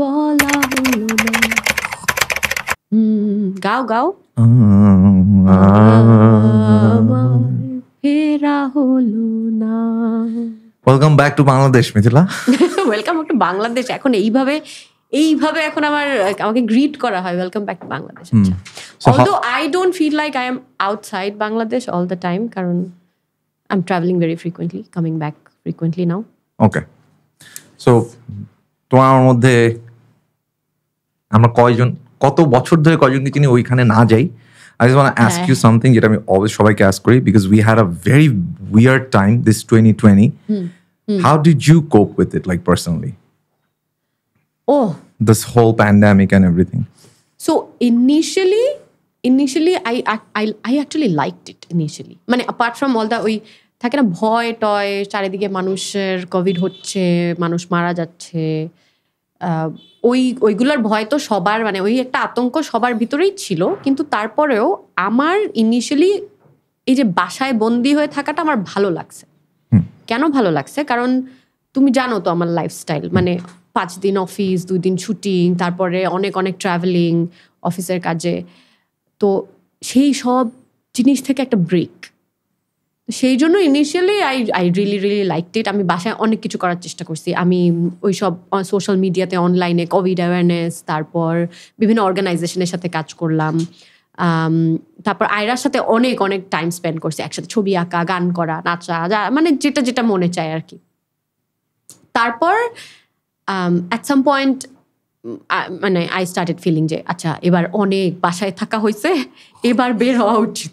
বলা হলো না। গাও গাও। ফেরা হলো না। Welcome back to Bangladesh Mithila welcome to Bangladesh এখন এইভাবে এইভাবে এখন আমার আমাকে গ্রিট করা হয়। Welcome back to Bangladesh although I don't feel like I am outside Bangladesh all the time কারণ I am travelling very frequently coming back frequently now okay so তোমার মধ্যে আমরা কয়জন কত বছর ধরে কয়জনকে চিনি ওইখানে না যাই? I just want ask you something যেটা আমি অলওয়েজ সবাইকে আস্ক করি because we had a very weird time this twenty twenty how did you cope with it like personally oh this whole pandemic and everything So initially, initially I I I actually liked it initially. মানে apart from all the ওই থাকে না ভয় toy চারিদিকে মানুষের Covid হচ্ছে মানুষ মারা যাচ্ছে। ওই ওইগুলোর ভয় তো সবার মানে ওই একটা আতঙ্ক সবার ভিতরেই ছিল। কিন্তু তারপরেও আমার ইনিশিয়ালি এই যে বাসায় বন্দি হয়ে থাকাটা আমার ভালো লাগছে। কেন ভালো লাগছে? কারণ তুমি জানো তো আমার লাইফস্টাইল মানে পাঁচ দিন অফিস দুই দিন শুটিং তারপরে অনেক অনেক ট্রাভেলিং অফিসের কাজে। তো সেই সব জিনিস থেকে একটা ব্রেক সেই জন্য initially I I really really like it আমি বাসায় অনেক কিছু করার চেষ্টা করছি। আমি ওই সব সোশ্যাল মিডিয়াতে অনলাইনে কোভিড অ্যাওয়ারনেস তারপর বিভিন্ন অর্গানাইজেশনের সাথে কাজ করলাম। তারপর আয়রার সাথে অনেক অনেক টাইম স্পেন্ড করছি। একসাথে ছবি আঁকা, গান করা, নাচা, যা মানে যেটা যেটা মনে চায় আর কি তারপর অ্যাট সাম পয়েন্ট মানে আই স্টার্টেড ফিলিং যে আচ্ছা এবার অনেক বাসায় থাকা হয়েছে এবার বের হওয়া উচিত।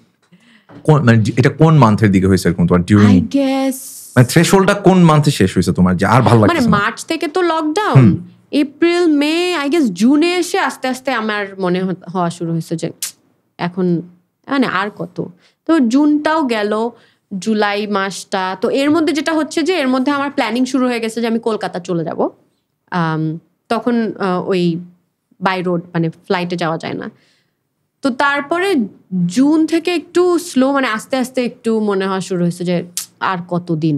কোন মানে এটা কোন মান্থের দিকে হয়েছে এরকম তোমার? আই গেস মানে থ্রেশহোল্ডটা কোন মান্থে শেষ হয়েছে তোমার? যে আর ভালো মানে লাগছে না। মার্চ থেকে তো lockdown April May I guess জুনে এসে আস্তে আস্তে আমার মনে হওয়া শুরু হয়েছে যে এখন মানে আর কত? তো জুনটাও গেল জুলাই মাসটা। তো এর মধ্যে যেটা হচ্ছে যে এর মধ্যে আমার প্ল্যানিং শুরু হয়ে গেছে যে আমি কলকাতা চলে যাব। তখন ওই বাই রোড মানে ফ্লাইটে যাওয়া যায় না। তো তারপরে জুন থেকে একটু স্লো মানে আস্তে আস্তে একটু মনে হওয়া শুরু হয়েছে যে আর কতদিন?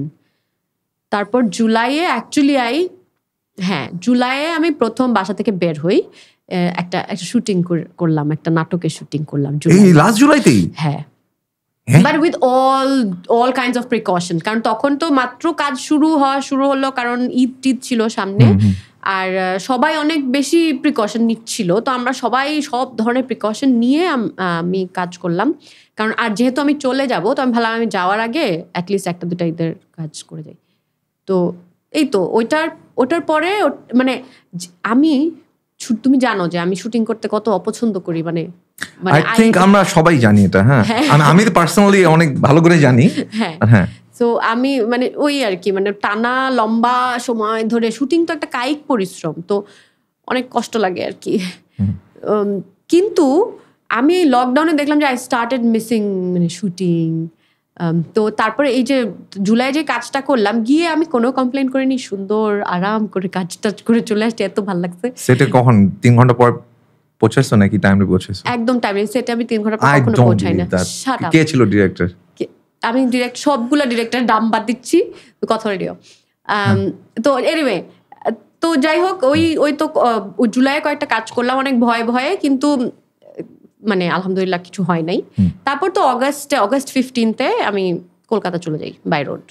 তারপর জুলাইয়ে অ্যাকচুয়ালি আই হ্যাঁ জুলাইয়ে আমি প্রথম বাসা থেকে বের হই একটা একটা শুটিং করলাম একটা নাটকের শুটিং করলাম এই লাস্ট জুলাইতেই? হ্যাঁ। হ্যাঁ? But with all all kinds of precaution কারণ তখন তো মাত্র কাজ শুরু হওয়া শুরু হলো কারণ ঈদ টিদ ছিল সামনে। আর সবাই অনেক বেশি প্রিকশন নিচ্ছিল। তো আমরা সবাই সব ধরনের প্রিকশন নিয়ে আমি কাজ করলাম। কারণ আর যেহেতু আমি চলে যাব তো আমি ভাবলাম আমি যাওয়ার আগে অ্যাটলিস্ট একটা দুটা ঈদের কাজ করে যাই। তো এই তো ওইটার ওটার পরে মানে আমি তুমি জানো যে আমি শুটিং করতে কত অপছন্দ করি মানে মানে আই থিঙ্ক আমরা সবাই জানি এটা হ্যাঁ। আমি আমি তো পার্সোনালি অনেক ভালো করে জানি হ্যাঁ। তো আমি মানে ওই আর কি মানে টানা লম্বা সময় ধরে শুটিং তো একটা কায়িক পরিশ্রম তো অনেক কষ্ট লাগে আর কি কিন্তু আমি এই লকডাউনে দেখলাম যে আই স্টার্টেড মিসিং মানে শুটিং। তো তারপরে এই যে জুলাই যে কাজটা করলাম গিয়ে আমি কোনো কমপ্লেন করিনি সুন্দর আরাম করে কাজ টাজ করে চলে আসছে এত ভালো লাগছে। সেটা কখন? তিন ঘণ্টা পর পৌঁছাইছো নাকি টাইমে পৌঁছেছো একদম টাইমে সেটা আমি তিন ঘণ্টা পর কখনো পৌঁছাই না. কে ছিল ডিরেক্টর আমি ডিরেক্ট সবগুলো ডিরেক্টর দাম বাদ দিচ্ছি কথা রেডিও তো এনিওয়ে তো যাই হোক ওই ওই তো জুলাইয়ে কয়েকটা কাজ করলাম অনেক ভয়ে ভয়ে কিন্তু মানে আলহামদুলিল্লাহ কিছু হয় নাই। তারপর তো অগাস্টে অগাস্ট ফিফটিনতে আমি কলকাতা চলে যাই বাই রোড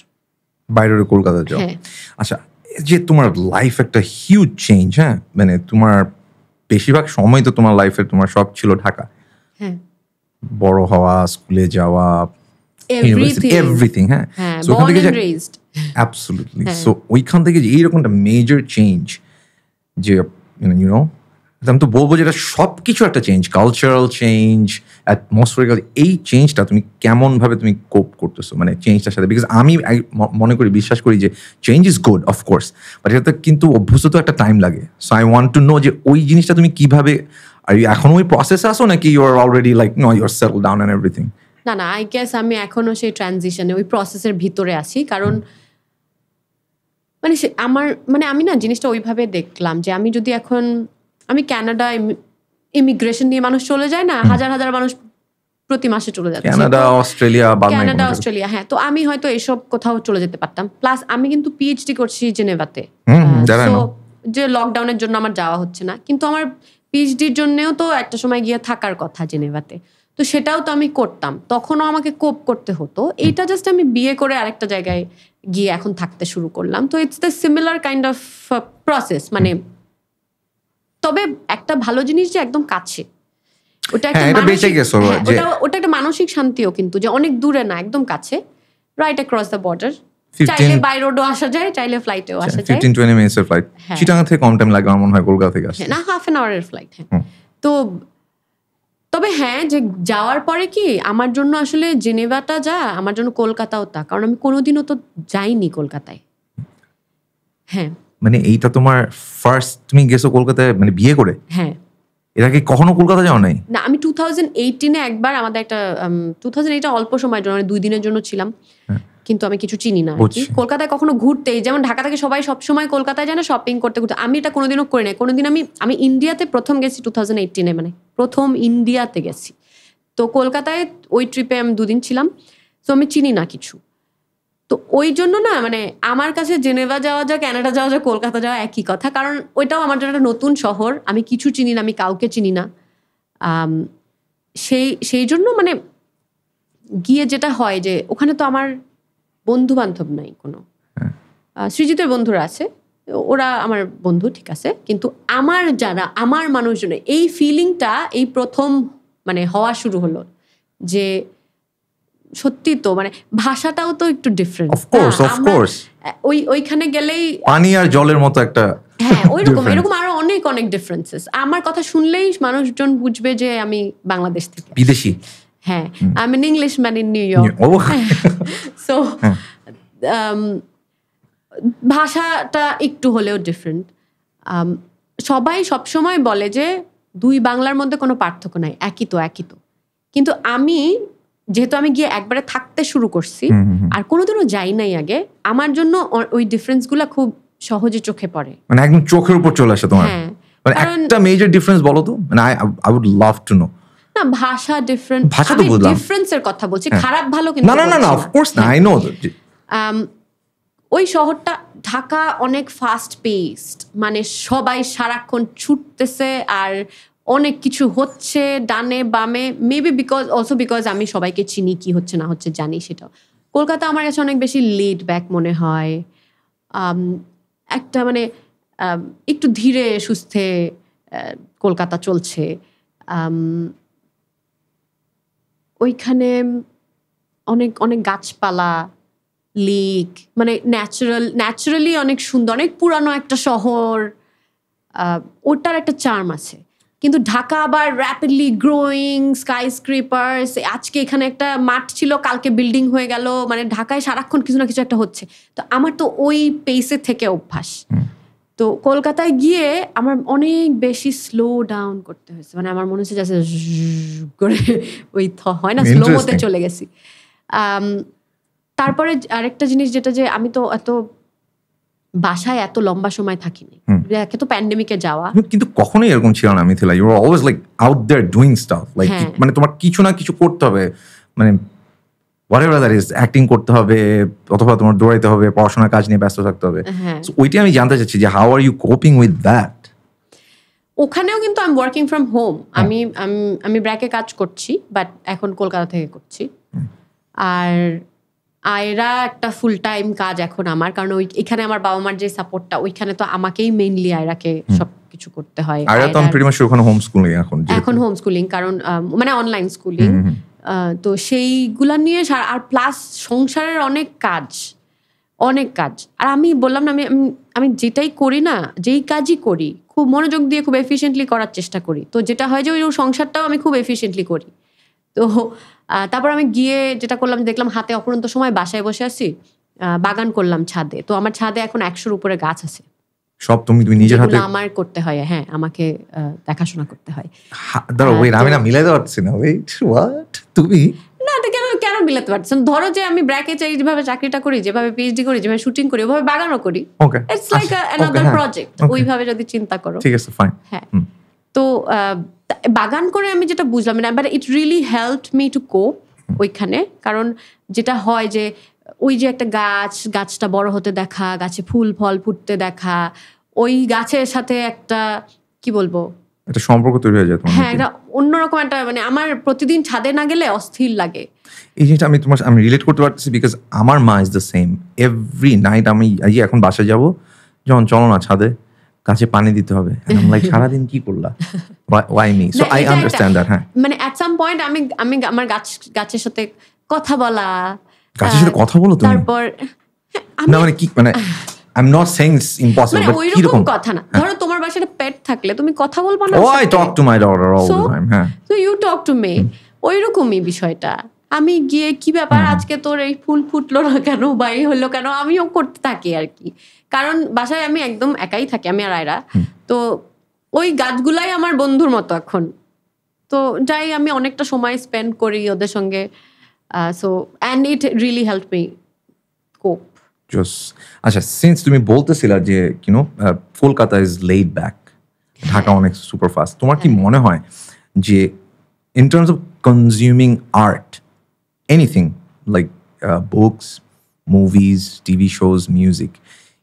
বাইরে কলকাতা যাও। হ্যাঁ। আচ্ছা যে তোমার লাইফ একটা হিউজ চেঞ্জ হ্যাঁ? মানে তোমার বেশিরভাগ সময় তো তোমার লাইফে তোমার সব ছিল ঢাকা। হ্যাঁ। বড় হওয়া স্কুলে যাওয়া এভরিথিং এভরিথিং হ্যাঁ So ওখান থেকে অ্যাবসলুটলি সো ওইখান থেকে যে এইরকমটা মেজর চেঞ্জ যে ইউ নো আমি তো বলব যে এটা সব কিছু একটা চেঞ্জ কালচারাল চেঞ্জ অ্যাটমসফিয়ারিক্যাল এই চেঞ্জটা তুমি কেমন ভাবে তুমি কোপ করতেছো মানে চেঞ্জটার সাথে। বিকজ আমি মনে করি বিশ্বাস করি যে change is good of course but এটাতে কিন্তু অভ্যস্ত তো একটা টাইম লাগে। So I want to know যে ওই জিনিসটা তুমি কীভাবে আর এখন ওই প্রসেসে আসো নাকি you are already like no you're settle down and everything না না আই গেস আমি এখনও সেই ট্রানজিশনে ওই প্রসেসের ভিতরে আছি। কারণ মানে সে- আমার মানে আমি না জিনিসটা ওইভাবে দেখলাম যে আমি যদি এখন আমি ক্যানাডা ইমিগ্রেশন নিয়ে মানুষ চলে যায় না হাজার হাজার মানুষ প্রতি মাসে চলে যাচ্ছে। কানাডা তো- অস্ট্রেলিয়া বা কানাডা অস্ট্রেলিয়া হ্যাঁ তো আমি হয়তো এসব কোথাও চলে যেতে পারতাম। প্লাস আমি কিন্তু পিএইচডি করছি জেনেভাতে. যে লকডাউনের জন্য আমার যাওয়া হচ্ছে না। কিন্তু আমার পিএইচডির জন্যও তো একটা সময় গিয়ে থাকার কথা জেনেভাতে তো সেটাও তো আমি করতাম। তখনও আমাকে কোপ করতে হতো। এইটা জাস্ট আমি বিয়ে করে আরেকটা জায়গায় গিয়ে এখন থাকতে শুরু করলাম। তো it's the similar kind of process মানে তবে একটা ভালো জিনিস যে একদম কাছে। ওটা একটা হ্যাঁ, এটা হ্যাঁ, ওটা ওটা একটা মানসিক শান্তিও কিন্তু যে অনেক দূরে না একদম কাছে। রাইট অ্যাক্রস দ্য বর্ডার চাইলে বাই রোডও আসা যায় চাইলে ফ্লাইটেও আসা যায়। ফিফটিন টোয়েন্টি মিনিটসের ফ্লাইট। চিটাঙ্গা থেকে কম টাইম লাগে আমার মনে হয় কলকাতা থেকে আসতে। হ্যাঁ, না হাফ অ্যান আওয়ারের ফ্লাইট হ্যাঁ। তো তবে হ্যাঁ যে যাওয়ার পরে কি আমার জন্য আসলে জেনেভাটা যা আমার জন্য কলকাতাও তা। কারণ আমি কোনোদিনও তো যাইনি কলকাতায়। হ্যাঁ। মানে এইটা তোমার ফার্স্ট তুমি গেছো কলকাতায় মানে বিয়ে করে? হ্যাঁ। এর আগে কখনো কলকাতা যাও নাই? না আমি টু থাউজেন্ড এইটিনে একবার আমাদের একটা টু থাউজেন্ড এইটা অল্প সময়ের জন্য মানে দুই দিনের জন্য ছিলাম। কিন্তু আমি কিছু চিনি না কলকাতায় কখনো ঘুরতে যেমন ঢাকা থেকে সবাই সবসময় কলকাতায় যায় না শপিং করতে ঘুরতে। আমি এটা কোনোদিনও করি নাই। কোনোদিন আমি আমি ইন্ডিয়াতে প্রথম গেছি টু থাউজেন্ড এইটিনে মানে প্রথম ইন্ডিয়াতে গেছি। তো কলকাতায় ওই ট্রিপে আমি দুদিন ছিলাম। তো আমি চিনি না কিছু। তো ওই জন্য না মানে আমার কাছে জেনেভা যাওয়া যা ক্যানাডা যাওয়া যা কলকাতা যাওয়া একই কথা। কারণ ওইটাও আমার জন্য একটা নতুন শহর। আমি কিছু চিনি না আমি কাউকে চিনি না। সেই সেই জন্য মানে গিয়ে যেটা হয় যে ওখানে তো আমার বন্ধু বান্ধব নাই কোনো। আহ, সৃজিতের বন্ধুরা আছে ওরা আমার বন্ধু ঠিক আছে। কিন্তু আমার যারা আমার মানুষজন এই ফিলিংটা এই প্রথম মানে হওয়া শুরু হলো যে সত্যি তো মানে ভাষাটাও তো একটু ডিফারেন্ট course, ওই ওইখানে গেলেই পানি আর জলের মতো একটা হ্যাঁ ওইরকম. এরকম আরও অনেক অনেক ডিফারেন্সেস আমার কথা শুনলেই মানুষজন বুঝবে যে আমি বাংলাদেশ থেকে বিদেশি। হ্যাঁ I mean Englishman in New York oh so um, ভাষাটা একটু হলেও ডিফারেন্ট সবাই সবসময় বলে যে দুই বাংলার মধ্যে কোনো পার্থক্য নাই একই তো একই তো। কিন্তু আমি যেহেতু আমি গিয়ে একবারে থাকতে শুরু করছি আর কোনোদিনও যাই নাই আগে আমার জন্য ওই ডিফারেন্সগুলো খুব সহজে চোখে পড়ে। মানে একদম চোখের উপর চলে আসে তোমার। হ্যাঁ মানে একটা মেজর ডিফারেন্স বলো তো? মানে I I would love to know না ভাষা ডিফারেন্ট ভাষা তো বুঝলাম। ডিফারেন্সের কথা বলছি হ্যাঁ। খারাপ ভালো কিন্তু না না না বলছি অফকোর্স না আই নো ওই শহরটা ঢাকা অনেক ফাস্ট পেসড মানে সবাই সারাক্ষণ ছুটতেছে আর অনেক কিছু হচ্ছে ডানে বামে মেবি বিকজ অলসো বিকজ আমি সবাইকে চিনি কি হচ্ছে না হচ্ছে জানি সেটা কলকাতা আমার কাছে অনেক বেশি লেট ব্যাক মনে হয় একটা মানে একটু ধীরে সুস্থে কলকাতা চলছে ওইখানে অনেক অনেক গাছপালা লেক মানে ন্যাচারাল ন্যাচারালি অনেক সুন্দর, অনেক পুরানো একটা শহর ওটার একটা চার্ম আছে। কিন্তু ঢাকা আবার র্যাপিডলি গ্রোয়িং স্কাই স্ক্রিপার্স আজকে এখানে একটা মাঠ ছিল, কালকে বিল্ডিং হয়ে গেল মানে ঢাকায় সারাক্ষণ কিছু না কিছু একটা হচ্ছে। তো আমার তো ওই পেসে থেকে অভ্যাস। তো কলকাতায় গিয়ে আমার অনেক বেশি স্লো ডাউন করতে হয়েছে। মানে আমার মনে হচ্ছে যাচ্ছে করে ওই থ- হয় না স্লো মতে চলে গেছি। তারপরে আরেকটা জিনিস যেটা যে আমি তো এত বাসায় এত লম্বা সময় থাকিনি। একে তো প্যান্ডেমিকে যাওয়া। কিন্তু কখনোই এরকম ছিল না Mithila. You always like out there doing stuff like. মানে তোমার কিছু না কিছু করতে হবে। মানে whatever that is acting করতে হবে অথবা তোমার দৌড়াইতে হবে পড়াশোনার কাজ নিয়ে ব্যস্ত থাকতে হবে। হ্যাঁ। ওইটাই আমি জানতে চাচ্ছি যে how are you coping with that ওখানেও কিন্তু আমি ওয়ার্কিং ফ্রম হোম আমি আমি- ব্র্যাকে কাজ করছি বাট এখন কলকাতা থেকে করছি। আর আয়রা একটা ফুল টাইম কাজ এখন আমার কারণ ওই এখানে আমার বাবা মার যে সাপোর্টটা ওইখানে তো আমাকেই মেইনলি আয়রাকে সব কিছু করতে হয়। আর তো প্রিটি মাচ ওখানে হোম স্কুলিং এখন এখন হোম স্কুলিং কারণ মানে অনলাইন স্কুলিং তো সেইগুলা নিয়ে আর প্লাস সংসারের অনেক কাজ অনেক কাজ। আর আমি বললাম না, আমি আমি- আমি যেটাই করি না, যেই কাজই করি, খুব মনোযোগ দিয়ে খুব এফিসিয়েন্টলি করার চেষ্টা করি। তো যেটা হয় যে ওই সংসারটাও আমি খুব এফিসিয়েন্টলি করি। তো তারপর আমি গিয়ে যেটা করলাম, দেখলাম হাতে অপরন্ত সময় বাসায় বসে আছি বাগান করলাম ছাদে। তো আমার ছাদে এখন একশোর উপরে গাছ আছে। সব তুমি তুমি নিজের হাতে আমার করতে হয় হ্যাঁ আমাকে দেখাশোনা করতে হয়। দাঁড়াও ওয়েট আমি না মিলাইতে পারছি না ওয়েট হোয়াট তুমি? না তো কেন কেন মিলাতে পারছেন ধরো যে আমি ব্র্যাকে চাই যেভাবে চাকরিটা করি যেভাবে পিএইচডি করি যেভাবে শুটিং করি ওভাবে বাগানও করি। Okay it's like another project ওইভাবে যদি চিন্তা করো। হ্যাঁ। ঠিক আছে ফাইন হ্যাঁ। তো বাগান করে আমি যেটা বুঝলাম না but it really help me to cope ওইখানে কারণ যেটা হয় যে ওই যে একটা গাছ গাছটা বড় হতে দেখা গাছে ফুল ফল ফুটতে দেখা ওই গাছের সাথে একটা কি বলব? একটা সম্পর্ক তৈরি হয়ে যায় হ্যাঁ। এটা অন্যরকম একটা মানে আমার প্রতিদিন ছাদে না গেলে অস্থির লাগে। এই জিনিসটা আমি তোমার আমি রিলেট করতে পারতেছি বিকজ আমার মা is the same every night আমি এই এখন বাসায় যাব যখন চলো না ছাদে গাছে পানি দিতে হবে। লাইক সারাদিন কি করলা? Why me so I understand that হ্যাঁ। মানে অ্যাট সাম পয়েন্ট আমি আমি আমার গাছ গাছের সাথে কথা বলা সাথে কথা বলো তুমি। তারপর হ্যাঁ, না মানে কি মানে I am not saying it's impossible but কি রকম কথা না। ধরো তোমার বাসায় পেট থাকলে তুমি কথা বলবা না। ও I talk to my daughter all the time হ্যাঁ। তো ইউ টক টু মি বিষয়টা। আমি গিয়ে কি ব্যাপার আজকে তোর এই ফুল ফুটলো না কেন বা এই হলো কেন আমিও করতে থাকি আর কি। কারণ বাসায় আমি একদম একাই থাকি আমি আর আয়রা। তো ওই গাছগুলাই আমার বন্ধুর মতো এখন। তো যাই আমি অনেকটা সময় স্পেন্ড করি ওদের সঙ্গে। So and it really help me cope just আচ্ছা সিন্স তুমি বলতেছিলা যে you know Kolkata is laid back Dhaka অনেক সুপার ফাস্ট তোমার কি মনে হয় যে in terms of consuming art anything like books movies TV shows music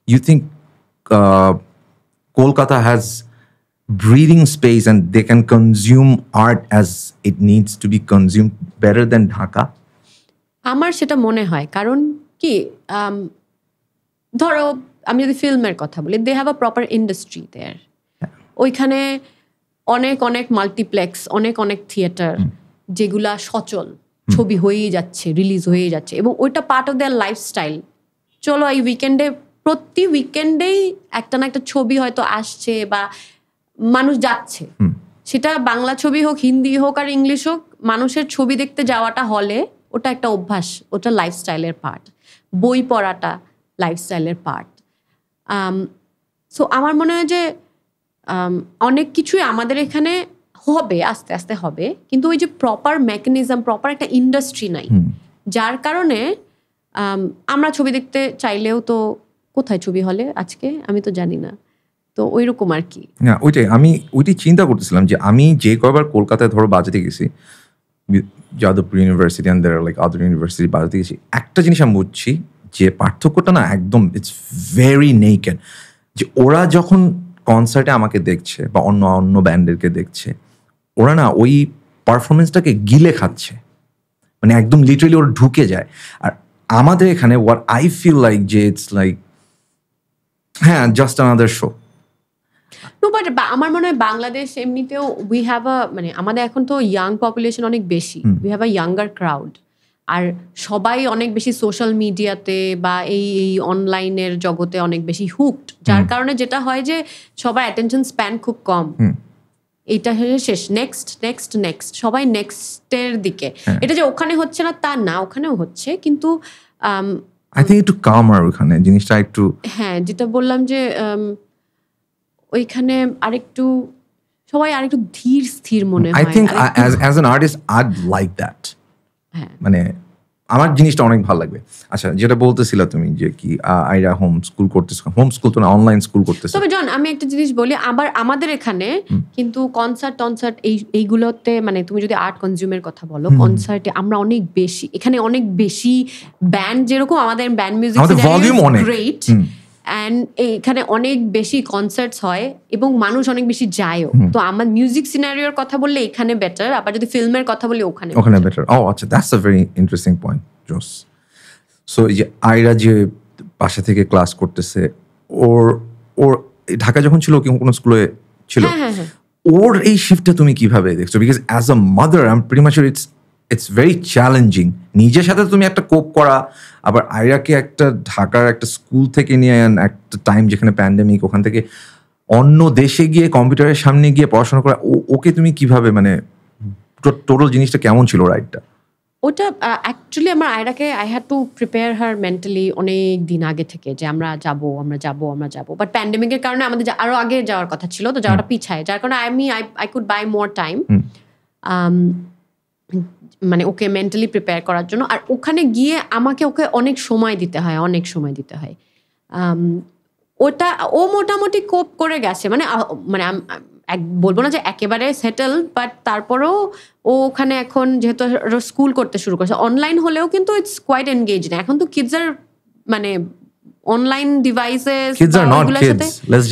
you think Kolkata has breathing space and they can consume art as it needs to be consumed better than Dhaka? আমার সেটা মনে হয়। কারণ কি ধরো আমি যদি ফিল্মের কথা বলি they have a proper industry there ওইখানে অনেক অনেক মাল্টিপ্লেক্স অনেক অনেক থিয়েটার যেগুলা সচল। ছবি হয়েই যাচ্ছে রিলিজ হয়েই যাচ্ছে এবং ওইটা পার্ট অফ দেয়ার লাইফস্টাইল চলো এই উইকেন্ডে প্রতি উইকেন্ডেই একটা না একটা ছবি হয়তো আসছে বা মানুষ যাচ্ছে। সেটা বাংলা ছবি হোক হিন্দি হোক আর ইংলিশ হোক মানুষের ছবি দেখতে যাওয়াটা হলে ওটা একটা অভ্যাস ওটা লাইফস্টাইলের পার্ট বই পড়াটা লাইফস্টাইলের পার্ট সো আমার মনে হয় যে অনেক কিছুই আমাদের এখানে হবে আস্তে আস্তে হবে কিন্তু ওই যে প্রপার মেকানিজম প্রপার একটা ইন্ডাস্ট্রি নাই। যার কারণে আমরা ছবি দেখতে চাইলেও তো কোথায় ছবি হলে আজকে? আমি তো জানি না। তো ওই রকম আর কি। না ওইটাই আমি ওইটাই চিন্তা করতেছিলাম যে আমি যে কয়বার কলকাতায় ধরো বাজাতে গেছি Jadavpur university and there like other university বাজাতে গেছি একটা জিনিস আমি বুঝছি যে পার্থক্যটা না একদম ইটস ভেরি নেকেড যে ওরা যখন কনসার্টে আমাকে দেখছে বা অন্য অন্য ব্যান্ডেরকে দেখছে, ওরা না ওই পারফরমেন্সটাকে গিলে খাচ্ছে। মানে একদম লিটারালি ওরা ঢুকে যায়। আর আমাদের এখানে হোয়াট আই ফিল লাইক যে ইটস লাইক হ্যাঁ just another show no but আমার মনে হয় বাংলাদেশ এমনিতেও উই হ্যাভ আ মানে আমাদের এখন তো ইয়াং পপুলেশন অনেক বেশি। We have a younger crowd আর সবাই অনেক বেশি সোশ্যাল মিডিয়াতে বা এই এই অনলাইনের জগতে অনেক বেশি হুকড যার কারণে যেটা হয় যে সবার অ্যাটেনশন স্প্যান খুব কম। এইটা হয়ে শেষ। নেক্সট নেক্সট নেক্সট সবাই নেক্সটের দিকে। এটা যে ওখানে হচ্ছে না তা না ওখানেও হচ্ছে। কিন্তু আই থিঙ্ক একটু কামার ওখানে। জিনিসটা একটু হ্যাঁ যেটা বললাম যে ওইখানে আরেকটু সবাই আরেকটু ধীর স্থির মনে আই হয়। থিঙ্ক আরেকটু- as as an artist I'd like that মানে আমার জিনিসটা অনেক ভালো লাগবে। আচ্ছা যেটা বলতেছিলা তুমি যে কি আইরা হোম স্কুল করতেছ। হোম স্কুল তো না অনলাইন স্কুল করতেছে। তবে জন আমি একটা জিনিস বলি আবার আমাদের এখানে কিন্তু কনসার্ট টনসার্ট এই এইগুলোতে মানে তুমি যদি আর্ট কনজিউমের কথা বলো কনসার্টে আমরা অনেক বেশি এখানে অনেক বেশি ব্যান্ড যেরকম আমাদের ব্যান্ড মিউজিক। গ্রেট অ্যান্ড এখানে অনেক বেশি কনসার্টস হয় এবং মানুষ অনেক বেশি যায়ও। তো আমার মিউজিক সিনারিওর কথা বললে এখানে বেটার আবার যদি ফিল্মের কথা বলি ওখানে ওখানে বেটার ও আচ্ছা that's a very interesting point জোস সো এই যে আইরা যে বাসা থেকে ক্লাস করতেছে ওর ওর ঢাকা যখন ছিল কি কোনো স্কুলে ছিল? হ্যাঁ, হ্যাঁ, হ্যাঁ। ওর এই শিফটটা তুমি কীভাবে দেখছ? Because as a mother I am pretty much it's it's very challenging নিজের সাথে তুমি একটা কোপ করা আবার আইরাকে একটা ঢাকার একটা স্কুল থেকে নিয়ে আন একটা টাইম যেখানে প্যান্ডেমিক ওখান থেকে অন্য দেশে গিয়ে কম্পিউটারের সামনে গিয়ে পড়াশোনা করা ওকে তুমি কীভাবে মানে টোটাল জিনিসটা কেমন ছিল রাইটটা ওটা অ্যাকচুয়ালি আমার আয়রাকে I had to prepare her mentally অনেক দিন আগে থেকে যে আমরা যাব আমরা যাব আমরা যাব। বাট প্যান্ডেমিকের কারণে আমাদের আরও আগে যাওয়ার কথা ছিল তো যাওয়াটা পিছায়। যার কারণে আই আমি I I could buy more time মানে ওকে মেন্টালি প্রিপেয়ার করার জন্য। আর ওখানে গিয়ে আমাকে ওকে অনেক সময় দিতে হয়, অনেক সময় দিতে হয়। ওটা, ও মোটামুটি কোপ করে গেছে। মানে মানে এক, বলব না যে একেবারে সেটেল বাট তারপরেও ও ওখানে এখন যেহেতু স্কুল করতে শুরু করেছে। অনলাইন হলেও কিন্তু ইটস কোয়াইট এনগেজ না। এখন তো কিডস আর মানে online devices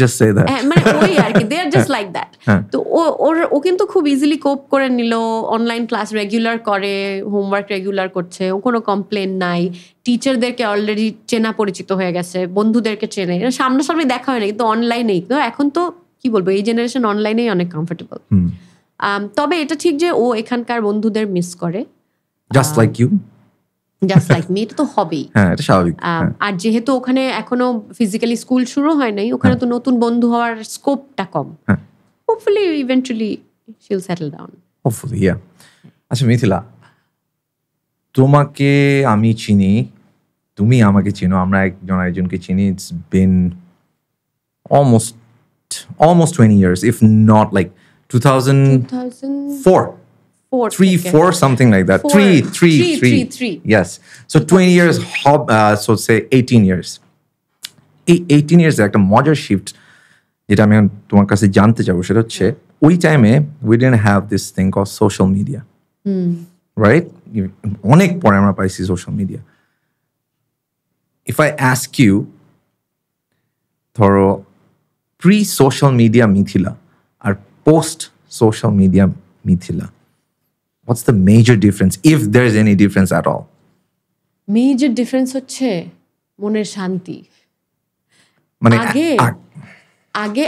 just say that. মানে ওই আর কি they are just like that. তো ও ওর ও কিন্তু খুব ইজিলি কোপ করে নিল অনলাইন ক্লাস রেগুলার করে হোমওয়ার্ক রেগুলার করছে ও কোনো কমপ্লেন নাই। টিচারদেরকে অলরেডি চেনা পরিচিত হয়ে গেছে বন্ধুদেরকে চেনে। সামনাসামনি দেখা হয় না কিন্তু অনলাইনেই তো এখন তো কি বলব এই জেনারেশন অনলাইনেই অনেক কমফোর্টেবল। তবে এটা ঠিক যে ও এখানকার বন্ধুদের মিস করে। Just like you? Just like me এটা তো হবেই। হ্যাঁ এটা স্বাভাবিক আর যেহেতু ওখানে এখনও ফিজিক্যালি স্কুল শুরু হয় নাই ওখানে তো নতুন বন্ধু হওয়ার স্কোপটা কম। হ্যাঁ। Hopefully eventually she'll settle down hopefully yeah আচ্ছা মিথিলা তোমাকে আমি চিনি তুমি আমাকে চিনো আমরা একজন একজনকে চিনি it's been almost almost twenty years if not like two thousand four three, four, something like that. Four. Three, three, Three, three. three, three. Yes. So 20 years, hob- uh, so say 18 years. এই eighteen years একটা মজার shift যেটা আমি এখন তোমার কাছে জানতে চাবো সেটা হচ্ছে ওই টাইমে we didn't have this thing of social media right অনেক পরে আমরা পাইছি social media if I ask you ধরো pre social media Mithila R post social media Mithila what's the major difference if there's any difference at all? Major difference হচ্ছে মনের শান্তি। মানে আগে আগে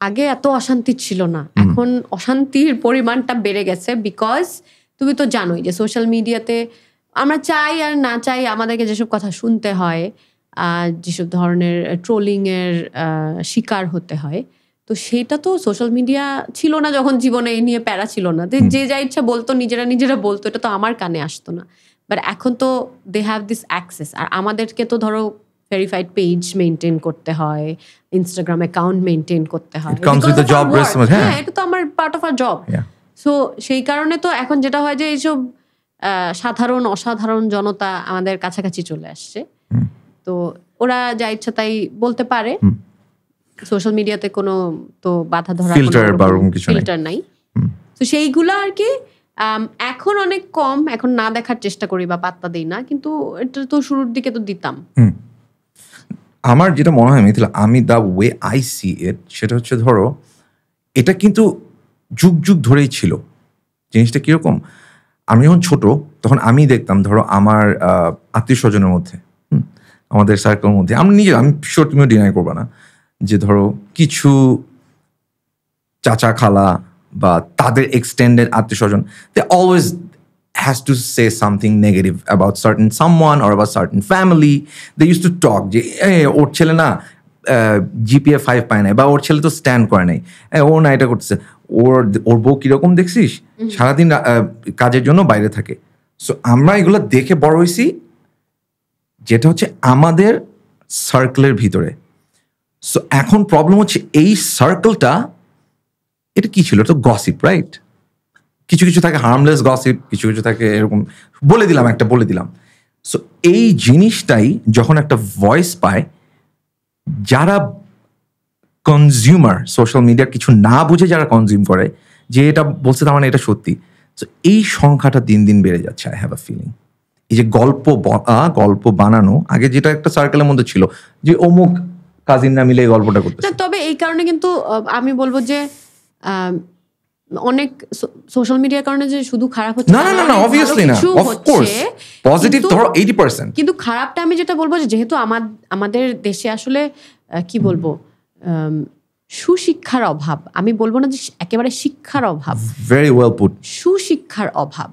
আগে এত অশান্তি ছিল না। এখন অশান্তির পরিমাণটা বেড়ে গেছে বিকজ তুমি তো জানোই যে সোশ্যাল মিডিয়াতে আমরা চাই আর না চাই আমাদেরকে যেসব কথা শুনতে হয় যেসব ধরনের ট্রোলিংয়ের শিকার হতে হয় তো সেটা তো সোশ্যাল মিডিয়া ছিল না যখন জীবনে এই নিয়ে প্যারা ছিল না। যে যে ইচ্ছা বলতো নিজেরা নিজেরা বলতো এটা তো আমার কানে আসতো না। বাট এখন তো দে হ্যাভ দিস অ্যাক্সেস আর আমাদেরকে তো ধরো ভেরিফাইড পেজ মেনটেন করতে হয় ইনস্টাগ্রাম অ্যাকাউন্ট মেনটেন করতে হয়। হ্যাঁ। হ্যাঁ এটা তো আমার part of our job. So সেই কারণে তো এখন যেটা হয় যে এইসব সাধারণ অসাধারণ জনতা আমাদের কাছাকাছি চলে আসছে। তো ওরা যা ইচ্ছা তাই বলতে পারে। সোশ্যাল মিডিয়াতে কোনো তো বাধা ধরা Filter বা কিছু ফিল্টার নাই। তো সেইগুলো আর কি এখন অনেক কম এখন না দেখার চেষ্টা করি বা পাত্তা দিই না কিন্তু এটা তো শুরুর দিকে তো দিতাম। আমার যেটা মনে হয় মিথিলা আমি the way I see it সেটা হচ্ছে ধরো এটা কিন্তু যুগ যুগ ধরেই ছিল। জিনিসটা কীরকম? আমি যখন ছোট তখন আমি দেখতাম ধরো আমার আত্মীয় স্বজনের মধ্যে আমাদের সার্কেলের মধ্যে আমি নিজে আমি শিওর তুমিও ডিনাই করবে না। যে ধরো কিছু চাচা খালা বা তাদের এক্সটেন্ডেড আত্মীয় স্বজন they always has to say something negative about certain someone or about certain family. They used to talk যে ওর ছেলে না জিপিএ ফাইভ পায় নাই বা ওর ছেলে তো স্ট্যান্ড করে নাই। ও না এটা করতেছে। ওর ওর বউ কীরকম দেখছিস? সারাদিন কাজের জন্য বাইরে থাকে। সো আমরা এগুলো দেখে বড় হয়েছি যেটা হচ্ছে আমাদের সার্কেলের ভিতরে। সো এখন প্রবলেম হচ্ছে এই সার্কেলটা এটা কি ছিল? তো গসিপ রাইট কিছু কিছু থাকে হার্মলেস গসিপ কিছু কিছু থাকে এরকম, বলে দিলাম একটা, বলে দিলাম। সো এই জিনিসটাই যখন একটা ভয়েস পায়, যারা কনজিউমার সোশ্যাল মিডিয়া কিছু না বুঝে যারা কনজিউম করে, যে এটা বলছে তার মানে এটা সত্যি। সো এই সংখ্যাটা দিন দিন বেড়ে যাচ্ছে আই হ্যাভ আ ফিলিং এই যে গল্প গল্প বানানো, আগে যেটা একটা সার্কেলের মধ্যে ছিল, যে অমুক কাজিনরা মিলে এই গল্পটা করতেছে। না তবে এই কারণে কিন্তু আমি বলব যে অনেক সোশ্যাল মিডিয়ার কারণে যে শুধু খারাপ হচ্ছে না না না না অবভিয়াসলি না। অফ কোর্স পজিটিভ ধরো এইটি পার্সেন্ট কিন্তু খারাপটা আমি যেটা বলব যে যেহেতু আমাদের দেশে আসলে কি বলব সুশিক্ষার অভাব আমি বলব না যে একেবারে শিক্ষার অভাব। ভেরি ওয়েল পুট সুশিক্ষার অভাব।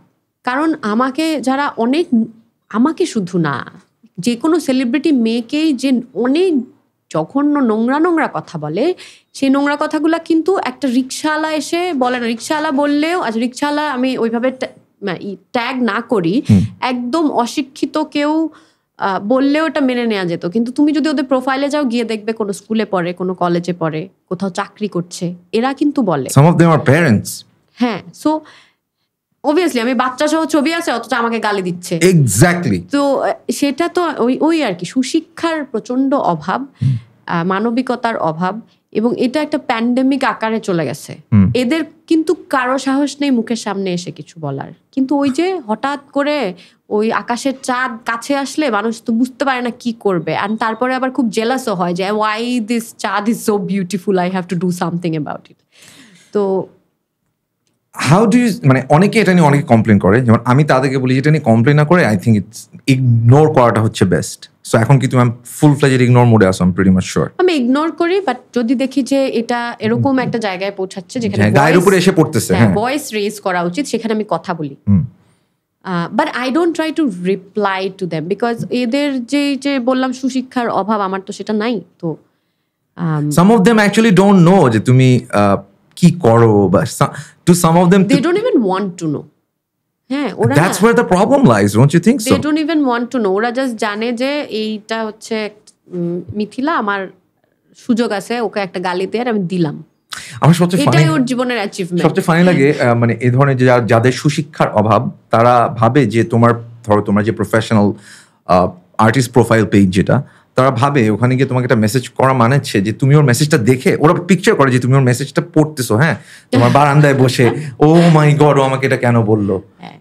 কারণ আমাকে যারা অনেক আমাকে শুধু না যে কোনো সেলিব্রিটি মেয়েকেই যে অনেক জঘন্য নোংরা নোংরা কথা বলে সেই নোংরা কথাগুলো কিন্তু একটা রিক্সাওয়ালা এসে বলে না। রিক্সাওয়ালা বললেও আচ্ছা রিক্সাওয়ালা আমি ওইভাবে ট্যাগ না করি একদম অশিক্ষিত কেউ বললেও এটা মেনে নেওয়া যেত। কিন্তু তুমি যদি ওদের প্রোফাইলে যাও গিয়ে দেখবে কোনো স্কুলে পড়ে কোনো কলেজে পড়ে কোথাও চাকরি করছে এরা কিন্তু বলে। Some of them are parents হ্যাঁ সো অবভিয়াসলি আমি বাচ্চা সহ ছবি আছে অথচ আমাকে গালি দিচ্ছে। এক্স্যাক্টলি তো সেটা তো ওই ওই আর কি সুশিক্ষার প্রচণ্ড অভাব মানবিকতার অভাব এবং এটা একটা প্যান্ডেমিক আকারে চলে গেছে। এদের কিন্তু কারও সাহস নেই মুখের সামনে এসে কিছু বলার। কিন্তু ওই যে হঠাৎ করে ওই আকাশের চাঁদ কাছে আসলে মানুষ তো বুঝতে পারে না কি করবে। আর তারপরে আবার খুব জেলাসও হয় যে ওয়াই দিস চাঁদ is so beautiful I have to do something about it তো হাউ ডু মানে অনেকে এটা নিয়ে অনেকে কমপ্লেন করে। যেমন আমি তাদেরকে বলি এটা নিয়ে কমপ্লেন না করে আই থিঙ্ক ইটস ইগনোর করাটা হচ্ছে বেস্ট সো এখন কি তুমি ফুল ফ্লেজের ইগনোর মোডে আসো প্রিটি মাচ শিওর আমি ইগনোর করি বাট যদি দেখি যে এটা এরকম একটা জায়গায় পৌঁছাচ্ছে যেখানে হ্যাঁ, গায়ের উপরে এসে পড়তেছে হ্যাঁ ভয়েস রেজ করা উচিত সেখানে আমি কথা বলি। But I don't try to reply to them because এদের যে যে বললাম সুশিক্ষার অভাব আমার তো সেটা নাই তো some of them actually don't know যে তুমি কি করো বা to some of them they don't even want to know হ্যাঁ ওরা that's where the problem lies don't you think so they don't even want to know ওরা just জানে যে এইটা হচ্ছে মিথিলা আমার সুযোগ আছে ওকে একটা গালি দেওয়ার আমি দিলাম। আমার সবচেয়ে এটাই ওর জীবনের অ্যাচিভমেন্ট সবচেয়ে ফানি লাগে মানে এই ধরনের যে যাদের সুশিক্ষার অভাব তারা ভাবে যে তোমার ধরো তোমার যে প্রফেশনাল আর্টিস্ট প্রোফাইল পেজ যেটা তারা ভাবে ওখানে গিয়ে তোমাকে একটা মেসেজ করা মানেছে যে তুমি ওর মেসেজটা দেখে ওরা পিকচার করে যে তুমি ওর মেসেজটা পড়তেছো হ্যাঁ? তোমার বারান্দায় বসে ও মাই গড ও আমাকে এটা কেন বলল?